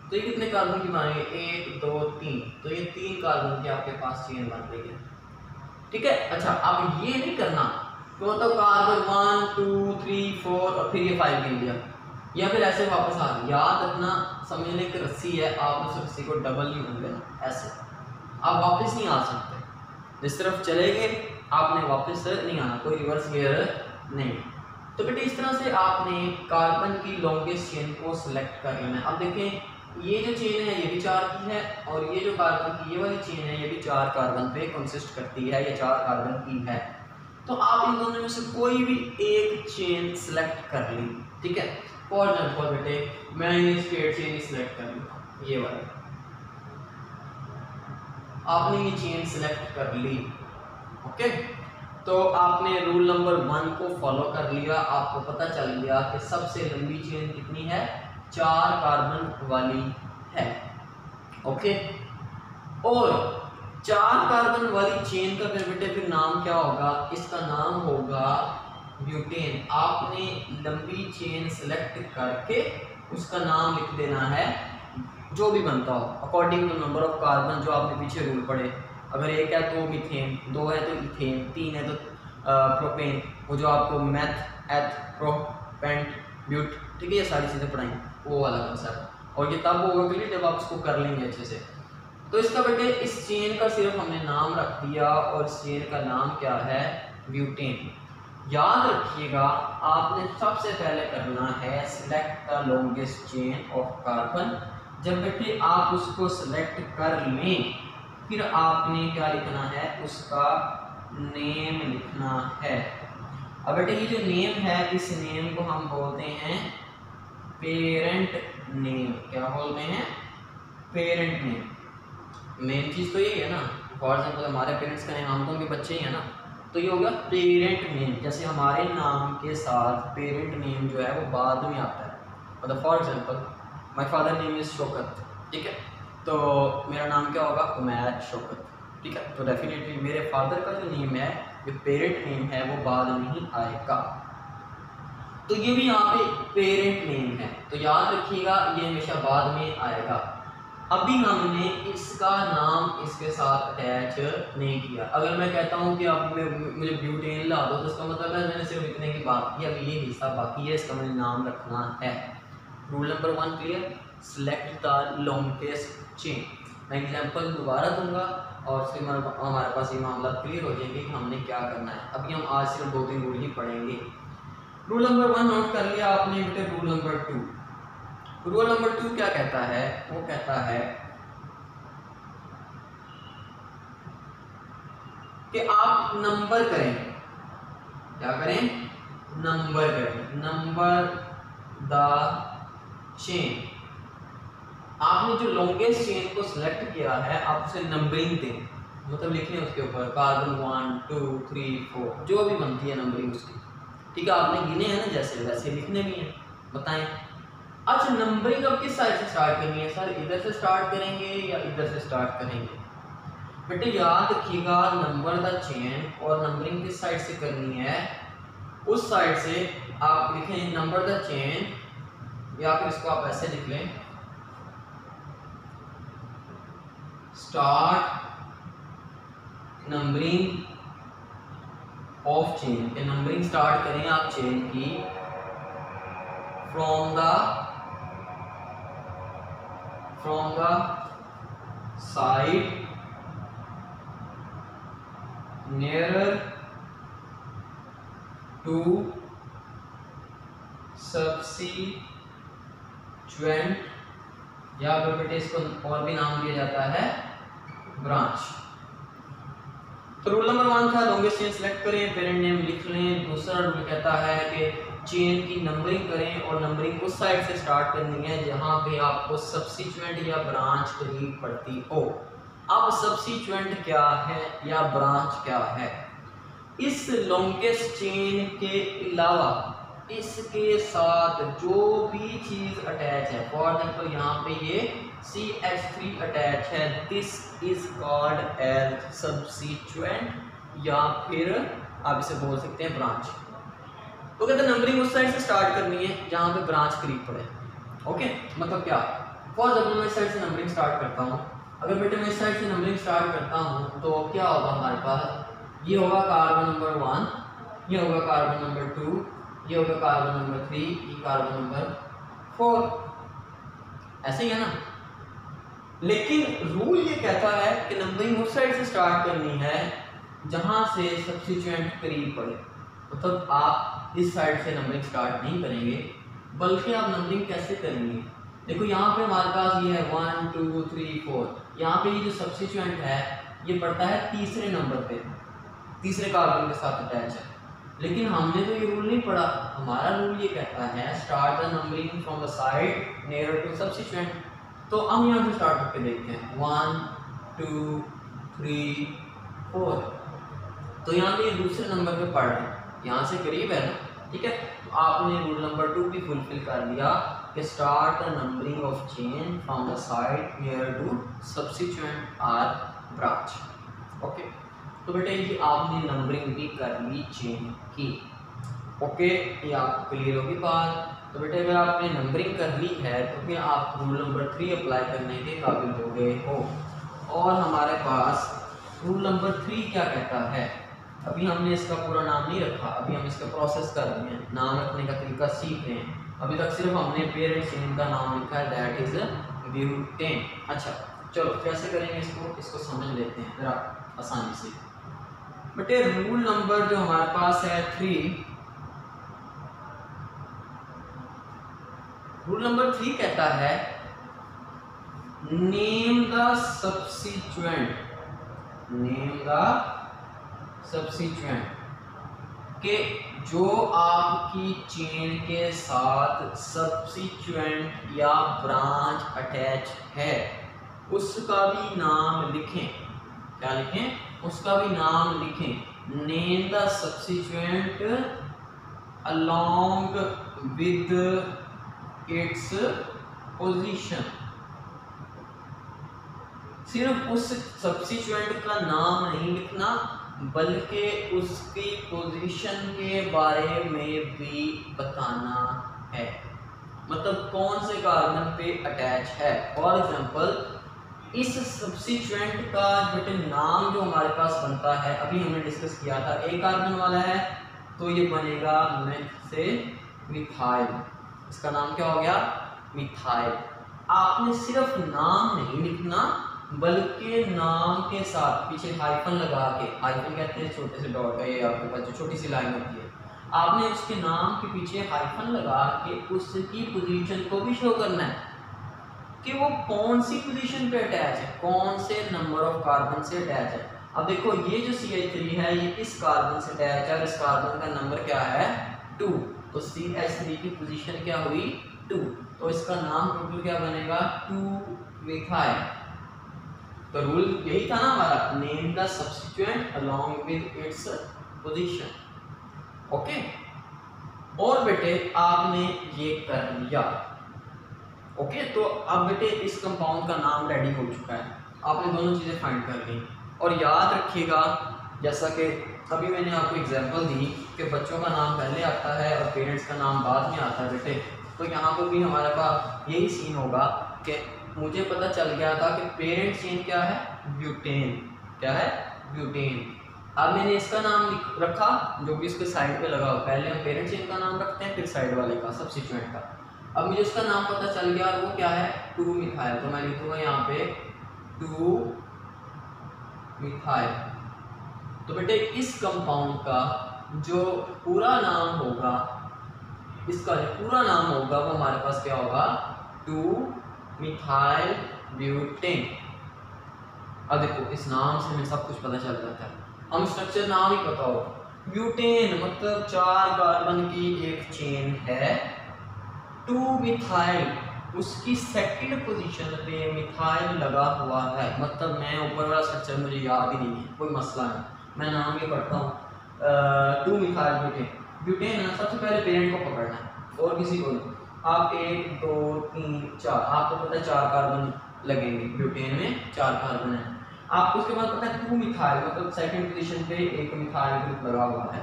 तो ये कितने कार्बन की बन रही है? एक, दो, तीन। तो ये तीन कार्बन की आपके पास चेन बन रही है। ठीक है? अच्छा अब ये नहीं करना। तो मतलब carbon one two three four और फिर ये फाइव गिन दिया या फिर ऐसे वापस आ याद रखना, समझने की रस्सी है। आप उस रस्सी को डबल नहीं होंगे, ऐसे। आप वापस नहीं आ सकते। जिस तरफ़ चले गए आपने वापस नहीं आना, कोई रिवर्स गियर नहीं। तो बेटे, इस तरह से आपने कार्बन की लॉन्गेस्ट चेन को सिलेक्ट कर लेना है। अब देखें, ये जो चेन है, ये भी चार की है और ये जो कार्बन की, ये वाली चेन है, ये भी चार कार्बन पे कंसिस्ट करती है, ये चार कार्बन की है। तो आप इन दोनों में से कोई भी एक चेन सिलेक्ट कर ली, ठीक है? फॉर एग्ज़ाम्पल बेटे, मैं ये स्ट्रेट चेन सिलेक्ट कर लूँ ये वाली। आपने ये चेन सिलेक्ट कर ली। ओके तो आपने रूल नंबर वन को फॉलो कर लिया, आपको पता चल गया कि सबसे लंबी चेन कितनी है? चार कार्बन वाली है। ओके और चार कार्बन वाली चेन का फिर बेटे फिर नाम क्या होगा? इसका नाम होगा ब्यूटेन आपने लंबी चेन सेलेक्ट करके उसका नाम लिख देना है, जो भी बनता हो according to number of carbon जो आपने पीछे रूल पढ़े। अगर एक है तो मिथेन दो है तो इथेन तीन है तो प्रोपेन वो जो आपको मैथ एथ प्रोपेंट ब्यूट ठीक है, ये सारी चीज़ें पढ़ाई वो वाला कंसेप्ट और ये तब होगा क्लियर जब आप उसको कर लेंगे अच्छे से। तो इसका बेटे, इस चेन का सिर्फ़ हमने नाम रख दिया, और इस चेन का नाम क्या है? ब्यूटेन याद रखिएगा, आपने सबसे पहले करना है select the longest chain of carbon जब बेटे, आप उसको सिलेक्ट कर लें फिर आपने क्या लिखना है? उसका नेम लिखना है। अब बेटे ये जो नेम है, इस नेम को हम बोलते हैं पेरेंट नेम क्या बोलते हैं? पेरेंट नेम मेन चीज़ तो यही है ना। फॉर एग्ज़ाम्पल हमारे पेरेंट्स का नाम हम तो उनके बच्चे ही हैं ना। तो ये होगा पेरेंट नेम जैसे हमारे नाम के साथ पेरेंट नेम जो है, वो बाद में आता है। मतलब for example my father name is Shaukat ठीक है? तो मेरा नाम क्या होगा? उमैर शौकत। ठीक है? तो डेफिनेटली मेरे फादर का जो नेम है, जो पेरेंट नेम है, वो बाद में ही आएगा। तो ये भी यहाँ पे पेरेंट नेम है। तो याद रखिएगा, ये हमेशा बाद में आएगा। अभी हमने इसका नाम इसके साथ अटैच नहीं किया। अगर मैं कहता हूँ कि आप मुझे ब्यूटेन ला दो तो इसका मतलब है मैंने सिर्फ़ इतने की बात की, अभी ये हिस्सा बाकी है इसका मैंने नाम रखना है। Rule number one clear select the longest chain मैं एग्जांपल दोबारा दूँगा और उसके हमारे पास ये मामला क्लियर हो जाएँगे कि हमने क्या करना है। अभी हम आज सिर्फ़ दो तीन रूल ही पढ़ेंगे। रूल नंबर वन नोट कर लिया आपने, बेटे rule number two rule number two क्या कहता है? वो कहता है कि आप नंबर करें। क्या करें? नंबर करें। नंबर द चेन आपने जो लॉन्गेस्ट चेन को सिलेक्ट किया है, आप उसे नंबरिंग दें। मतलब लिखने उसके ऊपर carbon one two three four जो भी बनती है नंबरिंग उसकी। ठीक है, आपने गिने हैं ना, जैसे वैसे लिखने भी हैं। बताएँ। अच्छा नंबरिंग अब किस साइड से स्टार्ट करनी है? सर, इधर से स्टार्ट करेंगे या इधर से स्टार्ट करेंगे? बेटे, याद रखिएगा नंबर द चेन और नंबरिंग किस साइड से करनी है? उस साइड से आप लिखें नंबर द चेन या फिर इसको आप ऐसे लिख लें। स्टार्ट नंबरिंग ऑफ़ चेन के नंबरिंग स्टार्ट करें आप चेन की from the from the side nearer to subsequent, या फिर बेटे इसको और भी नाम दिया जाता है ब्रांच। तो रूल नंबर वन था लॉन्गेस्ट चेन सेलेक्ट करें पेरेंट नेम लिख लें। दूसरा रूल कहता है कि चेन की नंबरिंग करें और नंबरिंग उस साइड से स्टार्ट करनी है जहाँ पे आपको सबसिक्वेंट या ब्रांच करीब पड़ती हो। अब सबसिक्वेंट क्या है या ब्रांच क्या है? इस लॉन्गेस्ट चेन के अलावा, इसके साथ जो भी चीज़ अटैच है फॉर एग्ज़ाम्पल यहाँ पे ये सी एच थ्री अटैच है. This is called as subsequent या फिर आप इसे बोल सकते हैं ब्रांच तो कहते हैं नंबरिंग उस साइड से स्टार्ट करनी है, जहाँ पे ब्रांच करीब पड़े. ओके मतलब क्या? फॉर एग्ज़ाम्पल मैं इस साइड से नंबरिंग स्टार्ट करता हूँ. अगर बेटे मैं इस साइड से नंबरिंग स्टार्ट करता हूँ तो क्या होगा हमारे पास? ये होगा कार्बन नंबर वन ये होगा कार्बन नंबर टू ये होगा कार्बन नंबर थ्री ये कार्बन नंबर फोर ऐसे ही है ना? लेकिन रूल ये कहता है कि नंबरिंग उस साइड से स्टार्ट करनी है, जहाँ से सब्सिट्यूएंट करीब पड़े। मतलब आप इस साइड से नंबरिंग स्टार्ट नहीं करेंगे, बल्कि आप नंबरिंग कैसे करेंगे? देखो, यहाँ पे हमारे पास ये है वन टू थ्री फोर यहाँ पे ये जो सब्सिट्यूएंट है, ये पड़ता है तीसरे नंबर पे। तीसरे कार्बन के साथ अटैच है। लेकिन हमने तो ये रूल नहीं पढ़ा। हमारा रूल ये कहता है start the numbering from the side near to substituent तो हम यहाँ से स्टार्ट करके देखते हैं। वन टू थ्री फोर तो यहाँ पे दूसरे नंबर पे पढ़ रहे हैं। यहाँ से करीब है ना? ठीक है? तो आपने रूल नंबर टू भी फुलफिल कर लिया कि start the numbering of chain from the side near to subsequent or branch okay तो बेटा ये आपने नंबरिंग भी कर ली चेन की। ओके ये आप क्लियर होगी बात। तो बेटे, अगर आपने नंबरिंग कर ली है तो फिर आप रूल नंबर थ्री अप्लाई करने के काबिल हो गए हो। और हमारे पास रूल नंबर थ्री क्या कहता है? अभी हमने इसका पूरा नाम नहीं रखा, अभी हम इसका प्रोसेस कर रहे हैं। नाम रखने का तरीका सीख रहे हैं। अभी तक सिर्फ़ हमने पेरेंट्स नेम का नाम लिखा है दैट इज़ ब्यूटेन अच्छा चलो, कैसे करेंगे इसको? इसको समझ लेते हैं ज़रा आसानी से। बटे रूल नंबर जो हमारे पास है थ्री रूल नंबर थ्री कहता है name the subsequent name the subsequent के जो आपकी चेन के साथ सब्सिक्वेंट या ब्रांच अटैच है, उसका भी नाम लिखें। क्या लिखें? उसका भी नाम लिखें। Name the substituent along with its position सिर्फ़ उस सब्सिक्वेंट का नाम नहीं लिखना, बल्कि उसकी पोजीशन के बारे में भी बताना है। मतलब कौन से कार्बन पे अटैच है? फॉर एग्जांपल इस सब्सिचुएंट का बेटे नाम जो हमारे पास बनता है, अभी हमने डिस्कस किया था एक कार्बन वाला है तो ये बनेगा मिथ से मिथाइल इसका नाम क्या हो गया? मिथाइल। आपने सिर्फ़ नाम नहीं लिखना, बल्कि नाम के साथ पीछे हाइफन लगा के हाइफन कहते हैं छोटे से डॉट है आपके पास, जो छोटी सी लाइन होती है। आपने उसके नाम के पीछे हाइफन लगा के उसकी पोजीशन को भी शो करना है कि वो कौन सी पोजीशन पे अटैच है, कौन से नंबर ऑफ़ कार्बन से अटैच है। अब देखो, ये जो सी है, ये इस कार्बन से अटैच है और इस कार्बन का नंबर क्या है? टू तो सी एच थ्री की पोजीशन क्या हुई? टू तो इसका नाम टोटल क्या बनेगा? टू मिथाइल तो रूल यही था ना हमारा name the substituent along with its position okay और बेटे, आपने ये कर लिया। ओके तो अब बेटे, इस कंपाउंड का नाम रेडी हो चुका है। आपने दोनों चीज़ें फाइंड कर ली। और याद रखिएगा जैसा कि अभी मैंने आपको एग्जांपल दी कि बच्चों का नाम पहले आता है और पेरेंट्स का नाम बाद में आता है बेटे। तो यहाँ पर भी हमारे पास यही सीन होगा कि मुझे पता चल गया था कि पेरेंट चेन क्या है? ब्यूटेन क्या है? ब्यूटेन अब मैंने इसका नाम रखा, जो कि इसके साइड पे लगा हुआ। पहले हम पेरेंट चेन का नाम रखते हैं, फिर साइड वाले का सब्सिट्यूएंट का। अब मुझे उसका नाम पता चल गया और वो क्या है? Two methyl. तो मैं लिखूँगा यहाँ पे टू मिथाइल। तो बेटे, इस कंपाउंड का जो पूरा नाम होगा, इसका जो पूरा नाम होगा, वो हमारे पास क्या होगा? Two methyl butane. अब देखो, इस नाम से हमें सब कुछ पता चल जाता है। हम स्ट्रक्चर नाम ही पता हो ब्यूटेन मतलब चार कार्बन की एक चेन है। टू मिथाइल, उसकी सेकंड पोजीशन पे मिथाइल लगा हुआ है। मतलब मैं ऊपर वाला स्ट्रक्चर मुझे याद ही नहीं है, कोई मसला नहीं। मैं नाम ये पढ़ता हूँ। टू मिथाइल ब्यूटेन ब्यूटेन है सबसे पहले पेरेंट को पकड़ना है और किसी को नहीं। आप एक, दो, तीन, चार, आपको पता है चार कार्बन लगेंगे। ब्यूटेन में चार कार्बन है। आपको उसके बाद पता है टू मिथाइल मतलब सेकंड पोजीशन पे एक मिथाइल ग्रुप लगा हुआ है।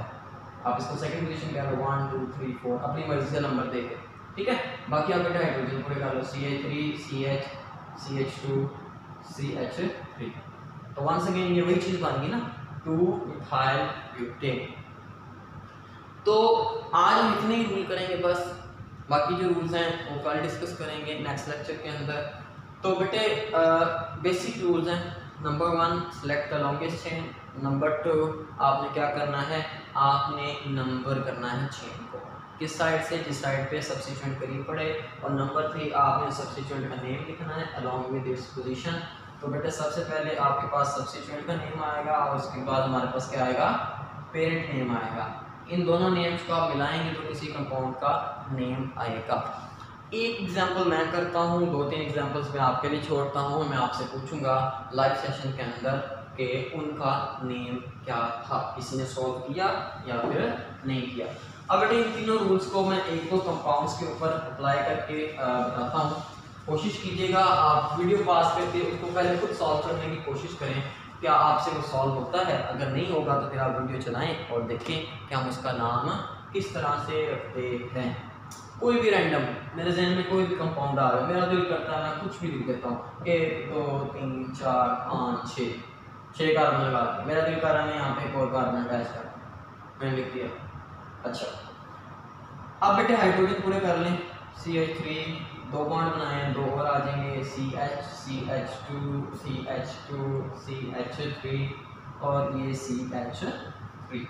आप इसको सेकंड पोजीशन कह लो वन टू थ्री फोर अपनी मर्ज़ी से नंबर देके ठीक है? बाकी आप बेटा हाइड्रोजन पूरे कर लो C H three C H C H two C H three तो वंस अगेन ये वही चीज़ बन गई ना। टू मिथाइल ब्यूटेन तो आज हम इतने ही रूल करेंगे बस। बाकी जो रूल्स हैं, वो कल डिस्कस करेंगे नेक्स्ट लेक्चर के अंदर। तो बेटे बेसिक रूल्स हैं। Number one select the longest chain number two आपने क्या करना है? आपने नंबर करना है चेन को। किस साइड से? जिस साइड पे सब्सिट्यूएंट करीब पड़े। और नंबर थ्री आपने सब्सिट्यूएंट का नेम लिखना है अलॉन्ग विद इट्स पोजीशन तो बेटे सबसे पहले आपके पास सबसे सब्सिट्यूएंट का नेम आएगा और उसके बाद हमारे पास क्या आएगा? पेरेंट नेम आएगा। इन दोनों नेम्स को आप मिलाएँगे तो किसी कंपाउंड का नेम आएगा। एक एग्जांपल मैं करता हूँ, दो तीन एग्जांपल्स मैं आपके लिए छोड़ता हूँ, मैं आपसे पूछूँगा लाइव सेशन के अंदर कि उनका नेम क्या था? किसी ने सॉल्व किया या फिर नहीं किया? अब बेटे इन तीनों रूल्स को मैं एक दो कंपाउंड्स के ऊपर अप्लाई करके बताता हूँ। कोशिश कीजिएगा, आप वीडियो पास करके उसको पहले खुद सॉल्व करने की कोशिश करें, क्या आपसे वो सॉल्व होता है? अगर नहीं होगा तो फिर आप वीडियो चलाएँ और देखें कि हम उसका नाम किस तरह से रखते हैं। कोई भी रैंडम मेरे जहन में कोई भी कंपाउंड आ रहा है, मेरा दिल करता है, मैं कुछ भी लिख देता हूँ। एक, दो, तीन, चार, पाँच, छः। छः कार्बन लगा मेरा दिल कारण है यहाँ पे एक और कार्बन अटैच कर मैंने लिख दिया। अच्छा। अब बेटे हाइड्रोजन पूरे कर लें। सी एच थ्री दो बॉन्ड बनाए हैं दो और आ जाएँगे C H C H two C H two C H three और ये सी एच थ्री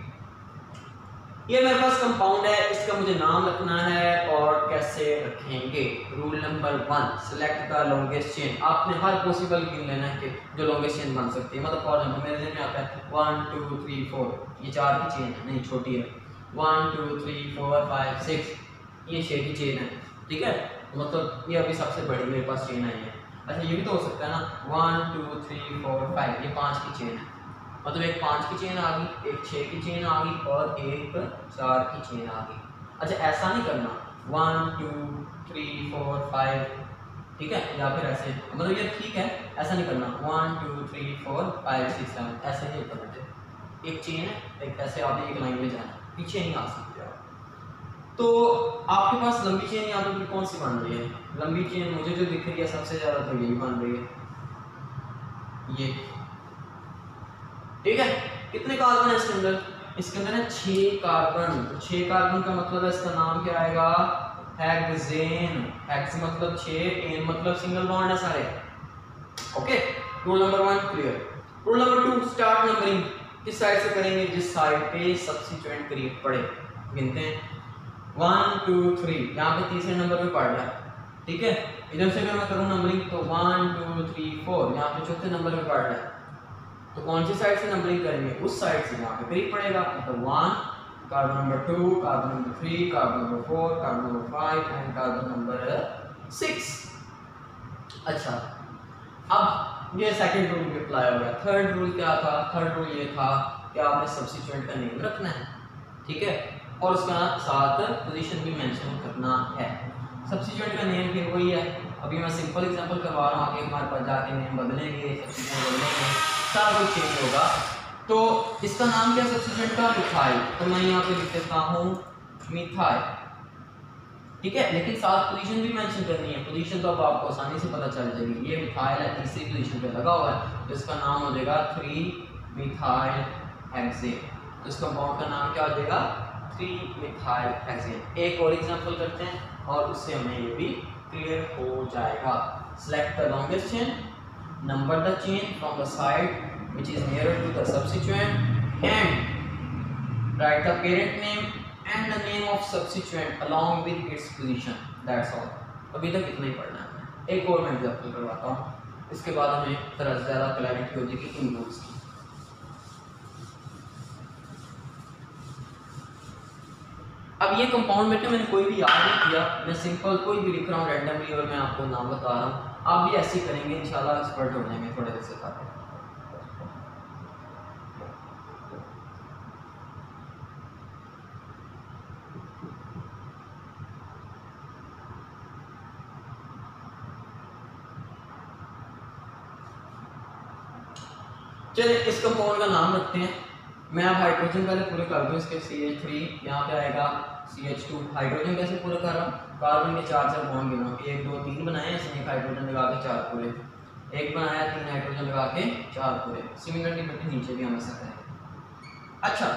ये मेरे पास कंपाउंड है, इसका मुझे नाम रखना है और कैसे रखेंगे? Rule number one select the longest chain आपने हर पॉसिबल क्यों लेना है कि जो लॉन्गेस्ट चेन बन सकती है। मतलब फॉर एग्ज़ाम्पल मेरे दिन में आता है वन टू थ्री फोर ये चार की चेन है, नहीं, छोटी है। One two three four five six ये छः की चेन है, ठीक है? मतलब ये अभी सबसे बड़ी मेरे पास चेन आई है। अच्छा ये भी तो हो सकता है ना? One two three four five ये पाँच की चेन है। मतलब एक पाँच की चेन आ गई, एक छः की चेन आ गई और एक चार की चेन आ गई। अच्छा ऐसा नहीं करना। One two three four five ठीक है? या फिर ऐसे मतलब ये ठीक है, ऐसा नहीं करना। One two three four five six seven ऐसे नहीं करना। एक चेन है, एक ऐसे आपने एक लाइन में जाना। पीछे नहीं आ सकते। आप तो आपके पास लंबी चेन यहाँ पर कौन सी बन रही है? लंबी चेन मुझे जो दिख रही है सबसे ज़्यादा तो यही बन रही है। ये। ठीक है? कितने कार्बन है इसके अंदर? इसके अंदर है छह कार्बन तो छह कार्बन का मतलब है इसका नाम क्या आएगा? हेक्सेन हेक्स मतलब छह एन मतलब सिंगल बॉन्ड है सारे। Okay rule number one clear rule number two start numbering किस साइड से करेंगे? जिस साइड पे सब्सिट्यूएंट करीब पड़े। गिनते हैं। वन टू थ्री यहाँ पे तीसरे नंबर पे पढ़ रहा है। ठीक है? इधर से अगर मैं करूँ नंबरिंग तो वन टू थ्री फोर यहाँ पे चौथे नंबर पे पढ़ रहा है। तो कौन सी साइड से नंबरिंग करेंगे? उस साइड से। यहाँ पे करीब पड़ेगा। तो one carbon number two carbon number three carbon number four carbon number five and carbon number six अच्छा। अब ये सेकंड रूल भी अप्लाई हो गया। थर्ड रूल क्या था? थर्ड रूल ये था कि आपने सब्सिट्यूएंट का नेम रखना है। ठीक है? और उसका साथ पोजीशन भी मेंशन करना है। सब्सिट्यूएंट का नेम फिर वही है। अभी मैं सिंपल एग्जांपल करवा रहा हूँ, आगे हमारे पास जाके नेम बदलेंगे बदलेंगे सारा कुछ चेंज होगा। तो इसका नाम क्या सब्सिट्यूएंट का? मिथाइल तो मैं यहाँ पे लिख देता हूँ मिथाइल ठीक है? लेकिन साथ पोजीशन भी मेंशन करनी है। पोजीशन तो अब आपको आसानी से पता चल जाएगी। ये मिथाइल है तीसरी पोजीशन पे लगा हुआ है। तो इसका नाम हो जाएगा थ्री मिथाइल हेक्सेन तो इस कंपाउंड का नाम क्या हो जाएगा? थ्री मिथाइल हेक्सेन एक और एग्जांपल करते हैं, और उससे हमें ये भी क्लियर हो जाएगा। Select the longest chain number the chain from the side which is nearer to the substituent, and write the parent name and the name of substituent along with its position. That's all. अभी तक इतना ही पढ़ना है। एक और मैं example करवाता हूँ। इसके बाद हमें थोड़ा ज़्यादा क्लैरिटी हो जाएगी इन रूल्स की अब ये कंपाउंड बेटे मैंने कोई भी याद नहीं किया। मैं सिंपल कोई भी लिख रहा हूँ रैंडमली और मैं आपको नाम बता रहा हूँ। आप भी ऐसे ही करेंगे, इंशाल्लाह एक्सपर्ट हो जाएँगे थोड़े देर से खाते चलिए, इस कंपाउंड का नाम रखते हैं। मैं अब हाइड्रोजन पहले पूरे कर दूँ इसके सी एच थ्री यहाँ पे आएगा। सी एच टू हाइड्रोजन कैसे पूरा कर? रहा हूँ कार्बन के चार चार बॉन्ड गिनो एक, दो, तीन बनाए इसमें एक हाइड्रोजन लगा के चार पूरे। एक बनाया, तीन हाइड्रोजन लगा के चार पूरे। सिमिलरली बेटे नीचे भी हम ऐसा करें अच्छा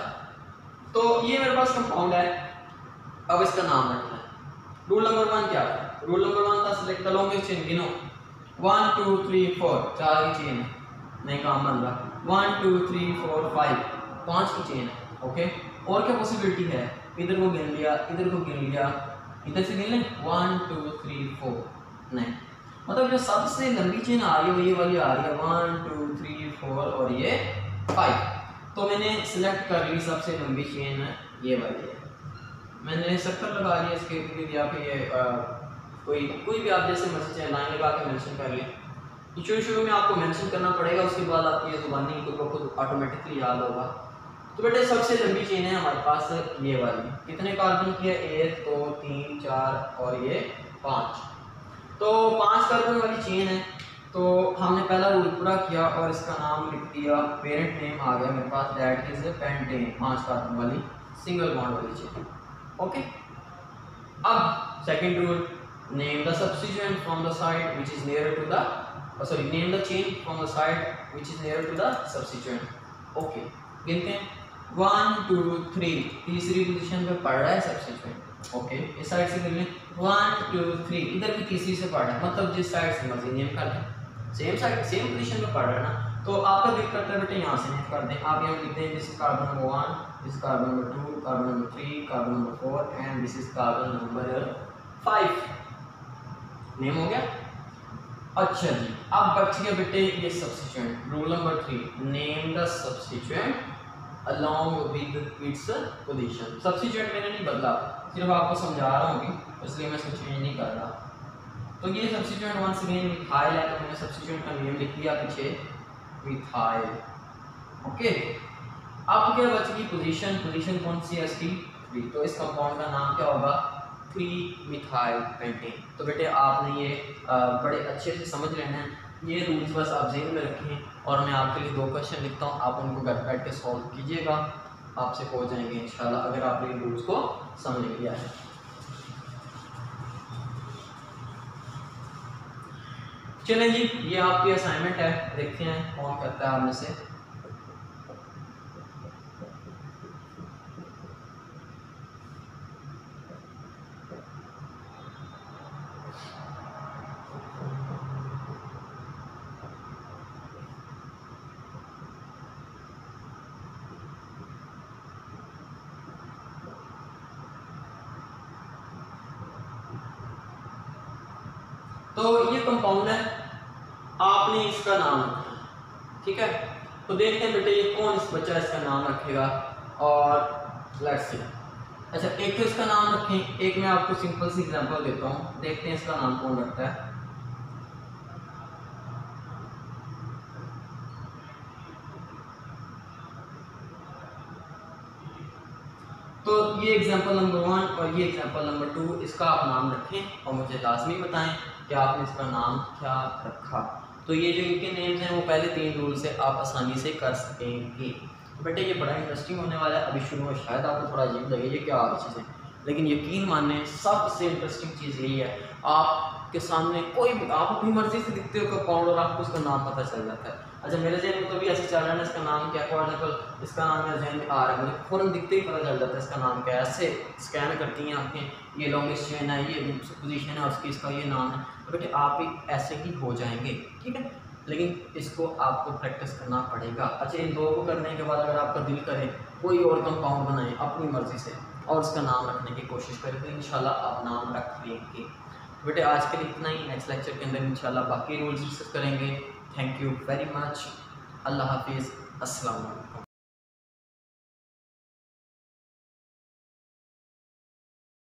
तो ये मेरे पास कंपाउंड है। अब इसका नाम रखना है। रूल नंबर वन क्या था रूल नंबर वन था सिलेक्ट द लॉन्गेस्ट चेन गिनो वन टू थ्री फोर चार की चेन है। नहीं, काम बन रहा। One two three four five पाँच की चेन है ओके और क्या पॉसिबिलिटी है? इधर को गिन लिया इधर को गिन लिया। इधर से गिन लें? वन टू थ्री फोर नहीं मतलब जो सबसे लंबी चेन आ रही है ये वाली आ रही है। वन टू थ्री फोर और ये फाइव तो मैंने सिलेक्ट कर ली सबसे लंबी चेन ये वाली है। मैंने सर्कल लगा लिया इसके इर्द या फिर ये आ, कोई कोई भी आप जैसे मर्ज़ी चाहे लाइन लगा के मेंशन कर लें। तो शुरू शुरू में आपको मेंशन करना पड़ेगा उसके बाद आपकी ये जुबानी खुद ऑटोमेटिकली याद होगा। तो बेटे सबसे लंबी चेन है हमारे पास ये वाली। कितने कार्बन की है? एक दो तीन चार और ये पाँच। तो पाँच कार्बन वाली चेन है। तो हमने पहला रूल पूरा किया और इसका नाम लिख दिया। पेरेंट नेम आ गया मेरे पास। दैट इज़ पेंटेन पाँच कार्बन वाली सिंगल बॉन्ड वाली चेन ओके अब second rule name the substituent from the side which is near to the oh, sorry name the chain from the side which is near to the substituent गिनते हैं। One two three तीसरी position पे पढ़ रहा है substituent okay इस side से गिन लें वन टू थ्री इधर भी तीसरी से पढ़ रहा है। मतलब जिस साइड से मर्ज़ी नेम कर लें। सेम साइड सेम पोजीशन पे पढ़ रहा है ना। तो आपका दिल करता है बेटे, यहाँ से नेम कर दें। आप यहाँ लिखते हैं this is carbon number one this carbon number two carbon number three carbon number four and this is carbon number five name हो गया? अच्छा जी। अब बच गया बेटे, ये substituent rule number three name the substituent along with its position substituent मैंने नहीं बदला, सिर्फ़ आपको समझा रहा हूँ इसलिए मैं इसको चेंज नहीं कर रहा। तो ये सब्सिट्यूएंट वंस अगेन मिथाइल है तो मैंने सब्सिट्यूएंट का नेम लिख दिया पीछे। मिथाइल। ओके अब क्या बच गई पोजीशन पोजीशन कौन सी है इसकी? तो इस कंपाउंड का नाम क्या होगा? थ्री मिथाइल पेंटिंग तो बेटे आपने ये बड़े अच्छे से समझ लेना है। ये रूल्स बस आप जेन में रखें। और मैं आपके लिए दो क्वेश्चन लिखता हूँ, आप उनको घर बैठ के सॉल्व कीजिएगा, आपसे हो जाएँगे इंशाल्लाह अगर आपने इन रूल्स को समझ लिया है। चलें जी, ये आपकी असाइनमेंट है, देखते हैं कौन करता है आप में से। तो ये कंपाउंड है। आपने इसका नाम रखना ठीक है? तो देखते हैं बेटे ये कौन इस बच्चा इसका नाम रखेगा। और लेट्स सी अच्छा एक तो इसका नाम रखें। एक मैं आपको सिंपल सी एग्जांपल देता हूँ। देखते हैं इसका नाम कौन रखता है तो ये एग्जांपल नंबर वन और ये एग्जांपल नंबर टू इसका आप नाम रखें और मुझे लाजमी बताएँ कि आपने इसका नाम क्या रखा। तो ये जो इनके नेम्स हैं, वो पहले तीन रूल से आप आसानी से कर सकेंगे। बेटे, ये बड़ा इंटरेस्टिंग होने वाला है। अभी शुरू में शायद आपको थोड़ा अजीब लगे ये क्या चीज़ें लेकिन यकीन माने सबसे इंटरेस्टिंग चीज़ यही है। आपके सामने कोई आप अपनी मर्ज़ी से दिखते हो कंपाउंड और आपको उसका नाम पता चल जाता है। अच्छा मेरे जहन में तो भी ऐसे चल रहा है इसका नाम क्या फॉर एग्ज़ाम्पल इसका नाम मेरे जहन में आ रहा है। मुझे फ़ौरन दिखते ही पता चल जाता है इसका नाम क्या है। ऐसे स्कैन करती हैं आँखें, ये लॉन्गेस्ट चेन है, ये पोजीशन है, उसकी इसका ये नाम है। तो बेटे, आप भी ऐसे ही हो जाएँगे, ठीक है? लेकिन इसको आपको प्रैक्टिस करना पड़ेगा। अच्छा इन दो को करने के बाद अगर आपका दिल करे, कोई और कंपाउंड बनाए अपनी मर्ज़ी से और उसका नाम रखने की कोशिश करें तो इन आप नाम रख लेंगे। बेटे आज के लिए इतना ही नेक्स्ट लेक्चर के अंदर इंशाल्लाह बाकी रूल्स डिस्कस करेंगे। थैंक यू वेरी मच अल्लाह हाफिज़. अस्सलाम वालेकुम